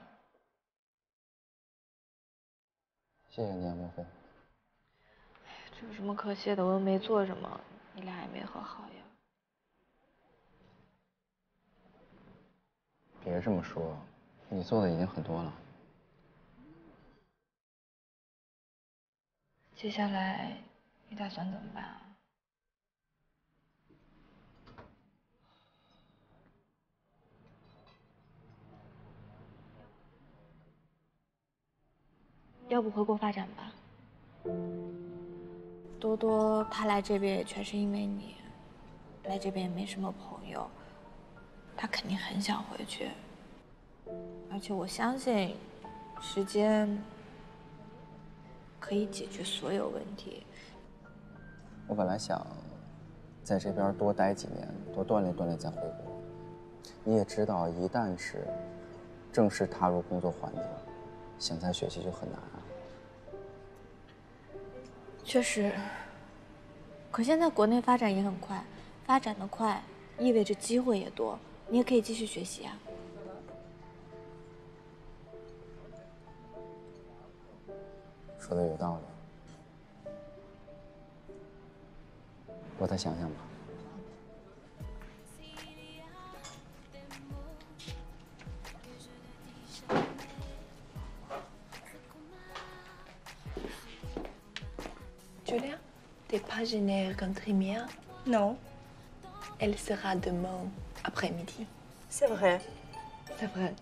S23: 谢谢你啊，莫非。
S1: 这有什么可谢的？我又没做什么，你俩也没和好呀。
S23: 别这么说，你做的已经很多了。
S1: 接下来你打算怎么办啊？要不回国发展吧？多多他来这边也全是因为你，来这边也没什么朋友。他肯定很想回去，而且我相信，时间可以解决所有问题。
S23: 我本来想在这边多待几年，多锻炼锻炼再回国。你也知道，一旦是正式踏入工作环境，想再学习就很难啊。
S1: 确实，可现在国内发展也很快，发展的快意味着机会也多。你也可以继续学习啊。
S23: 说的有道理，我再想想吧。
S25: Julia, t'es pas gênée contre Trémia
S26: Non.
S25: Elle sera demain après-midi.
S26: C'est vrai.
S25: C'est vrai.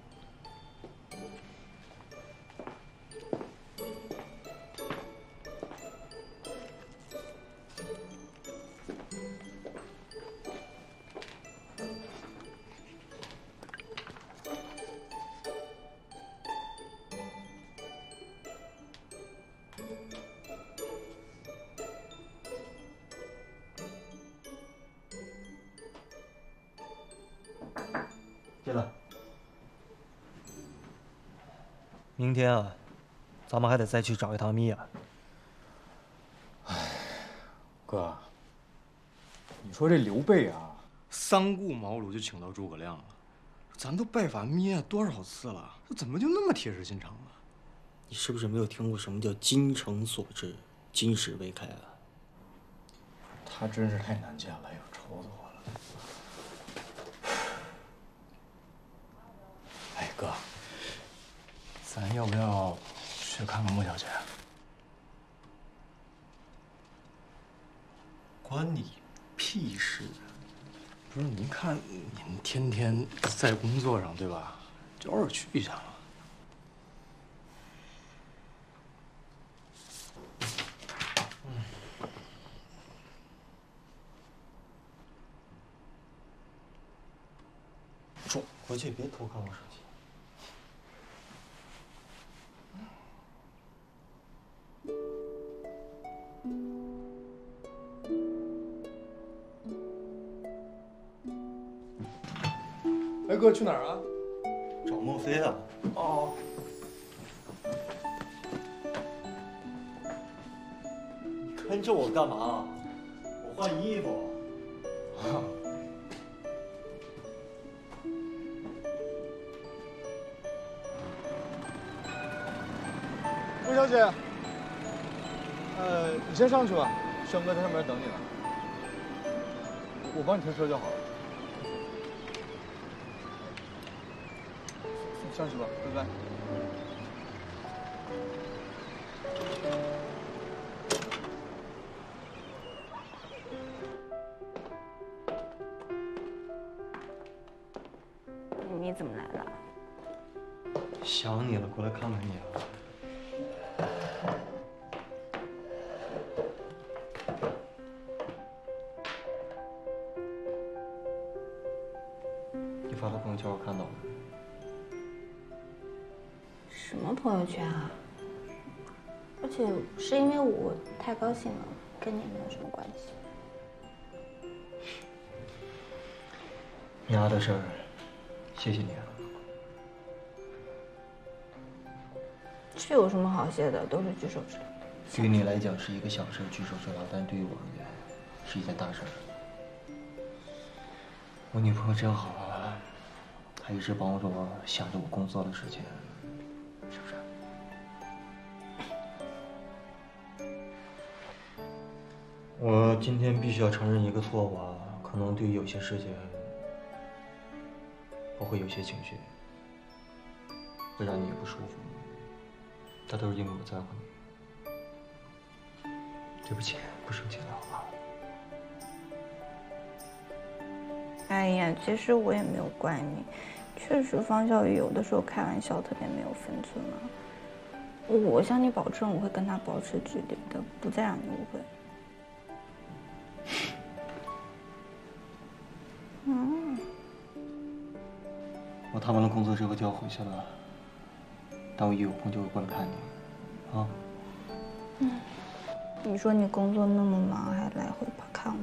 S16: 天啊，咱们还得再去找一趟米娅。
S27: 哎，哥，你说这刘备啊，
S24: 三顾茅庐就请到诸葛亮了，咱都拜访米娅多少次了，他怎么就那么铁石心肠啊？
S3: 你是不是没有听过什么叫精诚所至，金石为开啊？
S27: 他真是太难见了，又愁死我了。哎，哥，咱要不要去看看穆小姐？
S24: 关你屁事！不是，您看你们天天在工作上，对吧？就偶尔去一下嘛。
S3: 说回去别偷看我手机
S24: 哥，去哪儿啊？
S3: 找莫非啊。
S24: 哦。
S16: 你跟着我干嘛？我换衣服。
S24: 穆小姐，
S16: 呃，你先上去吧，轩哥在上面等你呢。我帮你停车就好了。你上去吧，拜拜。
S1: 了，跟你也没有什么关系。
S28: 娘的事儿，谢谢你啊。
S1: 这有什么好谢的？都是举手之劳。
S28: 对于你来讲是一个小事，举手之劳，但对于我而言是一件大事。我女朋友真好啊，她一直帮助我想着我工作的事情，我今天必须要承认一个错误啊，可能对于有些事情，我会有些情绪，会让你不舒服，但都是因为我在乎你。对不起，不生气了，好吧？
S1: 哎呀，其实我也没有怪你，确实方小雨有的时候开玩笑特别没有分寸嘛。我向你保证，我会跟他保持距离的，不再让你误会。
S28: 谈完了工作之后就要回去了，但我一有空就会过来看你，啊？
S1: 嗯，你说你工作那么忙，还来回跑看我，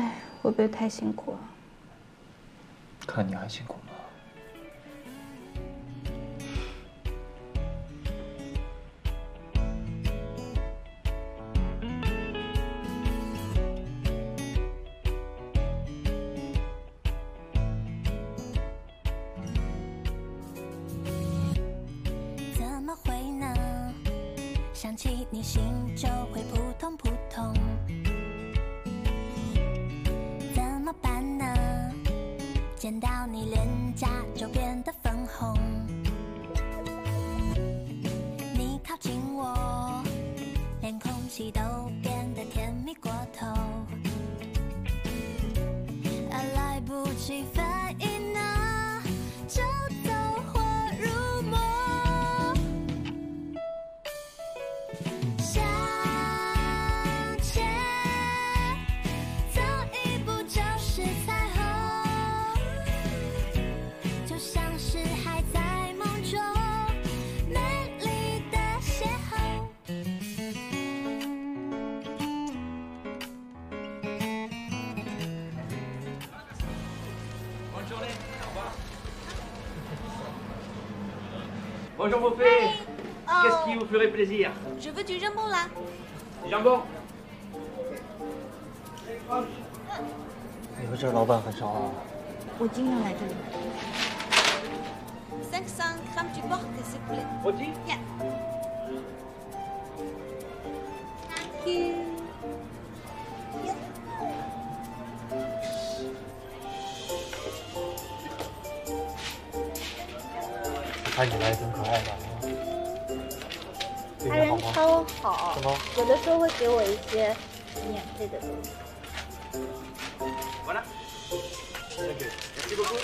S1: 哎，会不会太辛苦啊？
S28: 看你还辛苦吗？
S29: 哦 Bonjour vos fées Qu'est-ce qui vous ferait plaisir
S3: Je veux du jambon là.
S29: Du jambon
S28: 你们这儿老板很少啊？
S1: 我经常来这里。
S3: 500 grammes du porc, s'il vous plaît.
S1: 有的时候会给我一些免费的东西。
S29: Voilà. Merci beaucoup.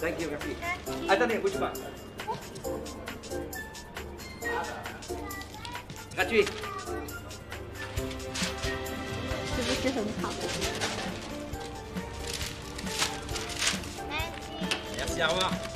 S29: Thank you, merci. Attendez, bouge pas. Gratuit.
S1: 是不是很好
S29: ？Merci, revoir.
S2: 《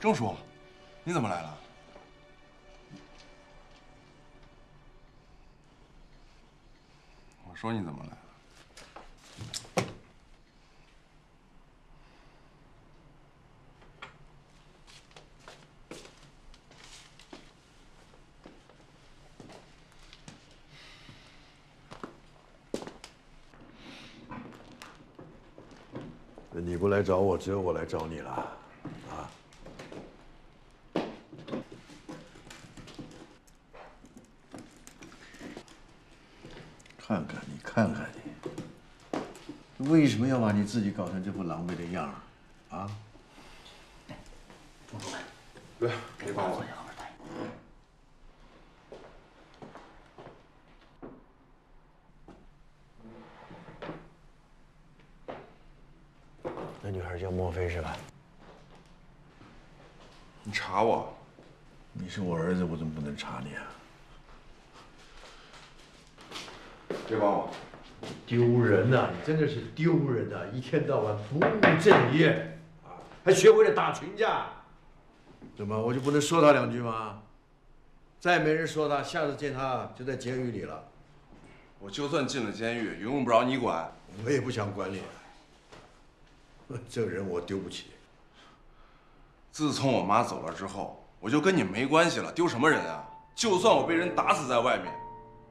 S2: 郑叔，你怎么来了？我说你怎么来了？
S30: 你不来找我，只有我来找你了，啊？看看你，看看你，为什么要把你自己搞成这副狼狈的样儿，啊？
S2: 来，你帮我。
S30: 那女孩叫莫非是吧？
S2: 你查我？
S30: 你是我儿子，我怎么不能查你啊？
S2: 别帮我！
S30: 丢人呐、你真的是丢人呐、一天到晚不务正业，啊，还学会了打群架。怎么，我就不能说他两句吗？再没人说他，下次见他就在监狱里了。
S2: 我就算进了监狱，也用不着你管。
S30: 我也不想管你。这个人我丢不起。
S2: 自从我妈走了之后，我就跟你没关系了，丢什么人啊？就算我被人打死在外面，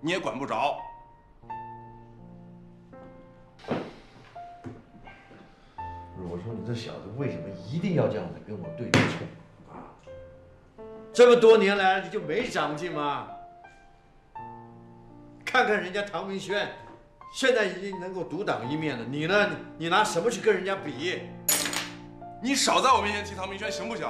S2: 你也管不着。
S30: 我说你这小子为什么一定要这样子跟我对着冲啊？这么多年来你就没长进吗？看看人家唐明轩，现在已经能够独当一面了，你呢？你拿什么去跟人家比？
S2: 你少在我面前提唐明轩，行不行？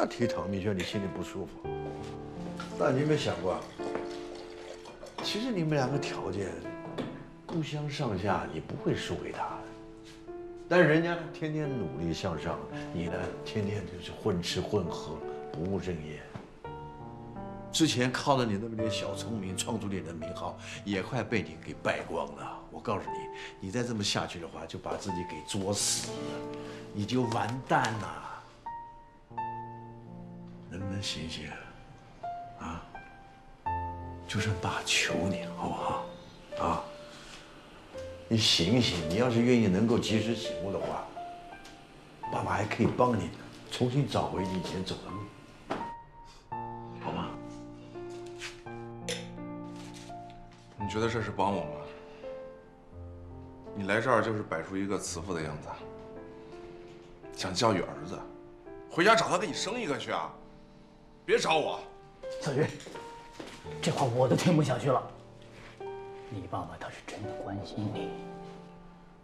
S30: 那提唐明轩你心里不舒服，但你有没有想过，其实你们两个条件不相上下，你不会输给他的。但人家，天天努力向上，你呢，天天就是混吃混喝，不务正业。之前靠着你那么点小聪明创出你的名号，也快被你给败光了。我告诉你，你再这么下去的话，就把自己给作死，你就完蛋了。醒醒？啊？就算爸求你，好不好？啊？你醒醒！你要是愿意能够及时醒悟的话，爸爸还可以帮你重新找回你以前走的路，好吗？
S2: 你觉得这是帮我吗？你来这儿就是摆出一个慈父的样子，想教育儿子，回家找他给你生一个去啊！别找我。
S24: 小鱼，这话我都听不下去了。你爸爸他是真的关心你。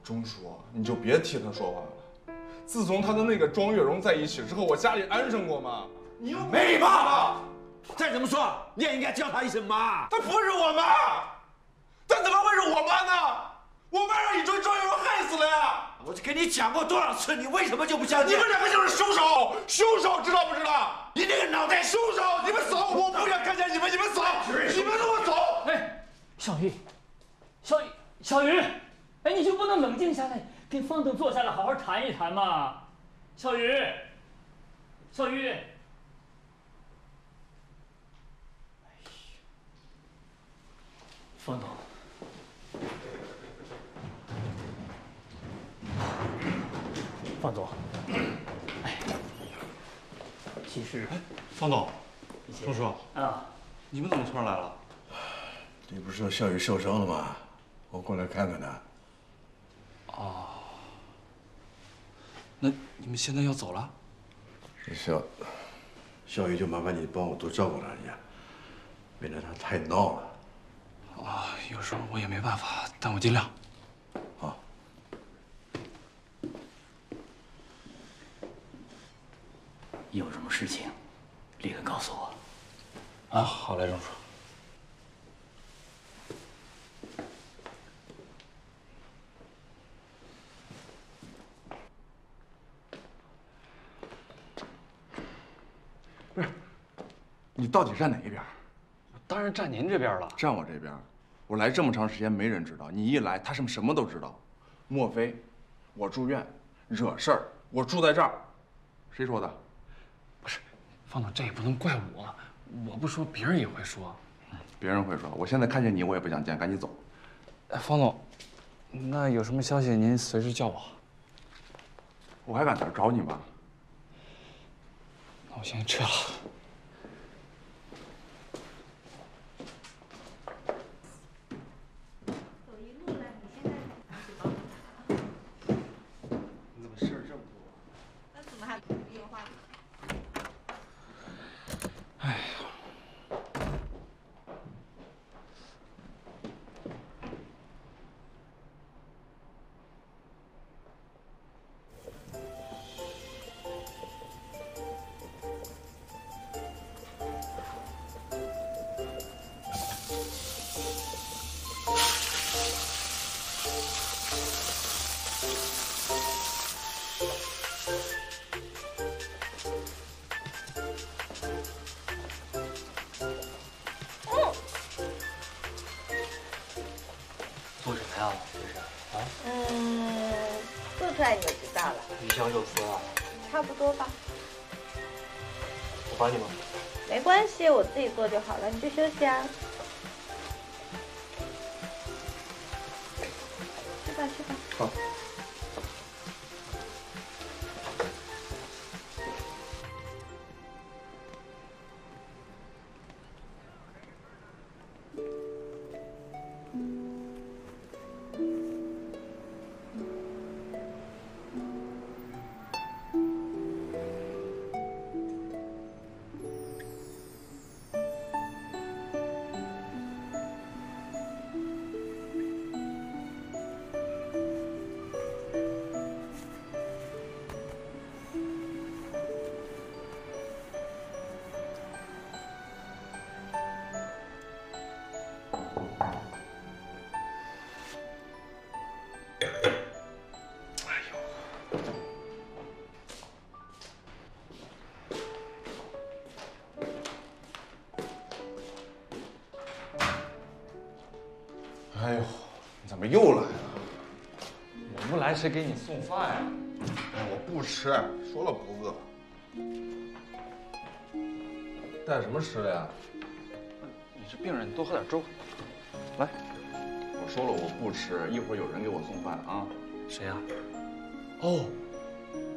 S2: 钟叔，你就别替他说话了。自从他跟那个庄月荣在一起之后，我家里安生过吗？你又
S30: 没爸爸，再怎么说你也应该叫他一声妈。
S2: 她不是我妈，她怎么会是我妈呢？我妈让你追庄月荣害死了呀！
S30: 我就跟你讲过多少次，你为什么就不相信？
S2: 你们两个就是凶手，凶手知道不知道？
S30: 你那个脑袋
S2: 凶手！你们走，我不想看见你们，你们走，你们给我走！
S24: 哎，小玉，小玉，小鱼，哎，你就不能冷静下来，跟方总坐下来好好谈一谈吗？小鱼，小鱼，方总，方总，哎，其实，
S2: 方总，钟叔
S24: 啊，
S2: 你们怎么突然来了？
S30: 你不是说小雨受伤了吗？我过来看看他。
S5: 哦，那你们现在要走了？
S30: 笑，笑宇就麻烦你帮我多照顾他一下，免得他太闹了。
S5: 啊，有时候我也没办法，但我尽量。
S24: 有什么事情，立刻告诉我。
S5: 啊，好嘞，荣叔。
S2: 不是，你到底站哪一边？
S5: 我当然站您这边了。
S2: 站我这边，我来这么长时间没人知道，你一来他什么什么都知道。莫非我住院惹事儿，我住在这儿，谁说的？
S5: 方总，这也不能怪我。我不说，别人也会说。
S2: 别人会说。我现在看见你，我也不想见，赶紧走。
S5: 哎，方总，那有什么消息您随时叫我。
S2: 我还敢在这找你吗？
S5: 那我现在撤了。
S2: 又来了？
S5: 我不来谁给你送饭呀？
S2: 哎，我不吃，说了不饿。带什么吃的呀？
S5: 你是病人，多喝点粥。来，
S2: 我说了我不吃，一会儿有人给我送饭啊。
S5: 谁呀？哦，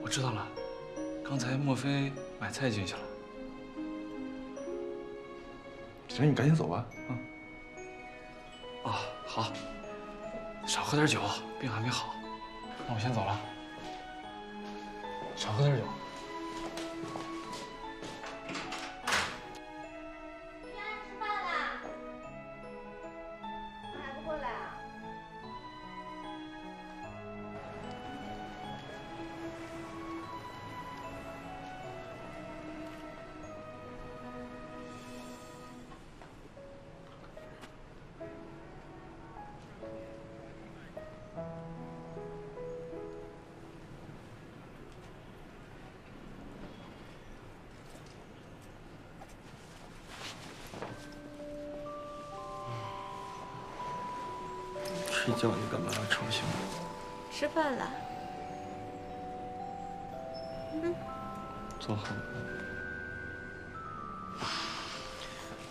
S5: 我知道了，刚才莫非买菜进去了？
S2: 行，你赶紧走吧。啊。
S5: 啊，喝点酒，病还没好。那我先走了，少喝点酒。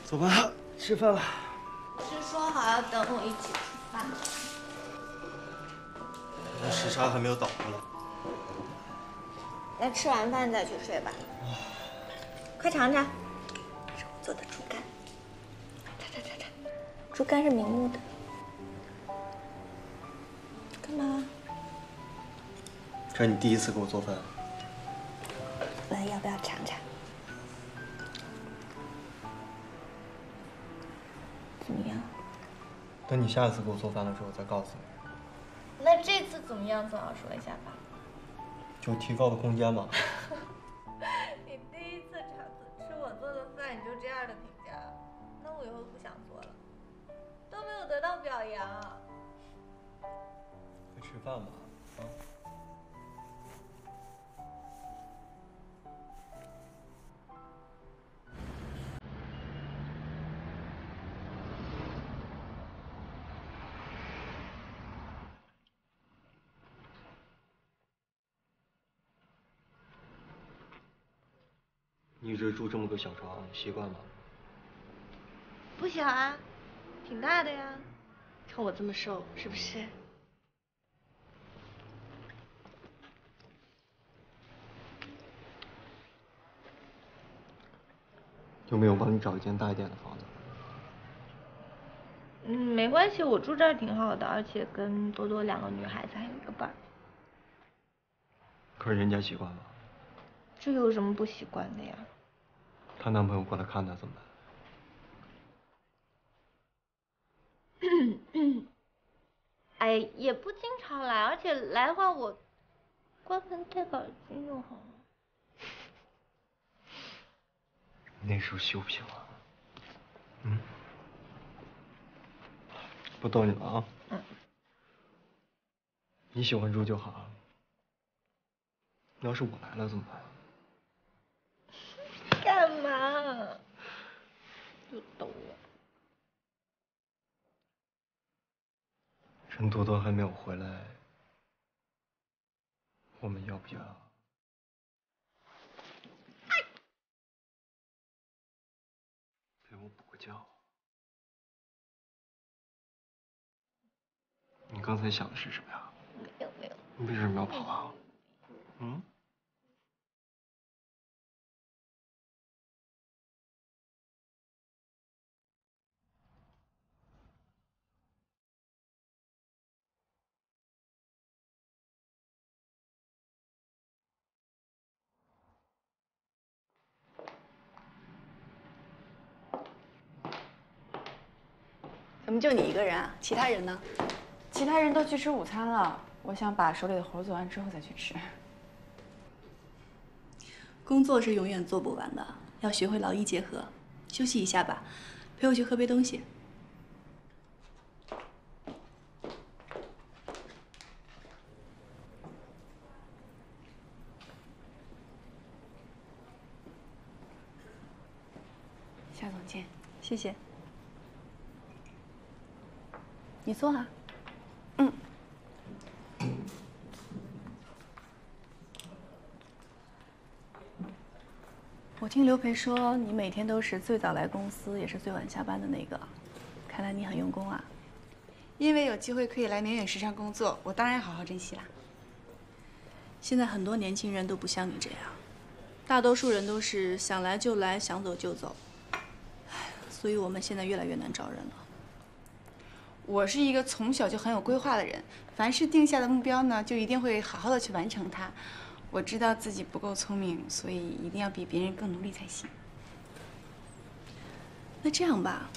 S31: 走吧，吃饭了。
S1: 是说好要等我一起吃饭的。
S31: 那时差还没有倒过来。
S1: 那吃完饭再去睡吧。快尝尝，是我做的猪肝。尝尝尝尝，猪肝是明目的。干嘛？
S31: 这是你第一次给我做饭。
S1: 那要不要尝尝？
S31: 等你下一次给我做饭的时候再告诉你，
S1: 那这次怎么样？总要说一下吧。
S31: 就提高的空间嘛。
S1: 一
S3: 直住这么个小床，习惯吗？
S1: 不小啊，挺大的呀。看我这么瘦，是不是？
S3: 有没有帮你找一间大一点的房子？
S1: 嗯，没关系，我住这儿挺好的，而且跟多多两个女孩子还有一个伴儿，
S3: 可是人家习惯吗，
S1: 这有什么不习惯的呀？
S3: 她男朋友过来看她怎么办？
S1: 哎，也不经常来，而且来的话我关门戴个耳机就好了。
S3: 那时候羞不羞啊？嗯，不逗你了啊。
S1: 嗯。
S3: 你喜欢猪就好。要是我来了怎么办？
S1: 又逗我。
S3: 趁多多还没有回来，我们要不要？陪我补个觉。你刚才想的是什么呀？
S1: 没有没有。
S3: 你为什么要跑啊？嗯？
S8: 怎么就你一个人啊？其他人呢？
S32: 其他人都去吃午餐了，我想把手里的活做完之后再去吃。
S8: 工作是永远做不完的，要学会劳逸结合。休息一下吧，陪我去喝杯东西。
S32: 夏总监，
S8: 谢谢。你坐啊。
S32: 嗯。
S8: 我听刘培说，你每天都是最早来公司，也是最晚下班的那个。看来你很用功啊。
S32: 因为有机会可以来明远时尚工作，我当然要好好珍惜啦。
S8: 现在很多年轻人都不像你这样，大多数人都是想来就来，想走就走。唉，所以我们现在越来越难招人了。
S32: 我是一个从小就很有规划的人，凡是定下的目标呢，就一定会好好的去完成它。我知道自己不够聪明，所以一定要比别人更努力才行。
S8: 那这样吧，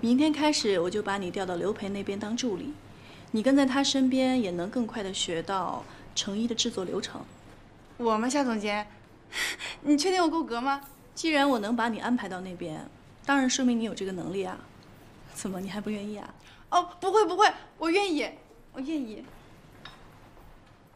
S8: 明天开始我就把你调到刘培那边当助理，你跟在他身边也能更快的学到成衣的制作流程。
S32: 我吗夏总监，你确定我够格吗？
S8: 既然我能把你安排到那边，当然说明你有这个能力啊。怎么，你还不愿意啊？
S32: 哦，不会不会，我愿意，我愿意。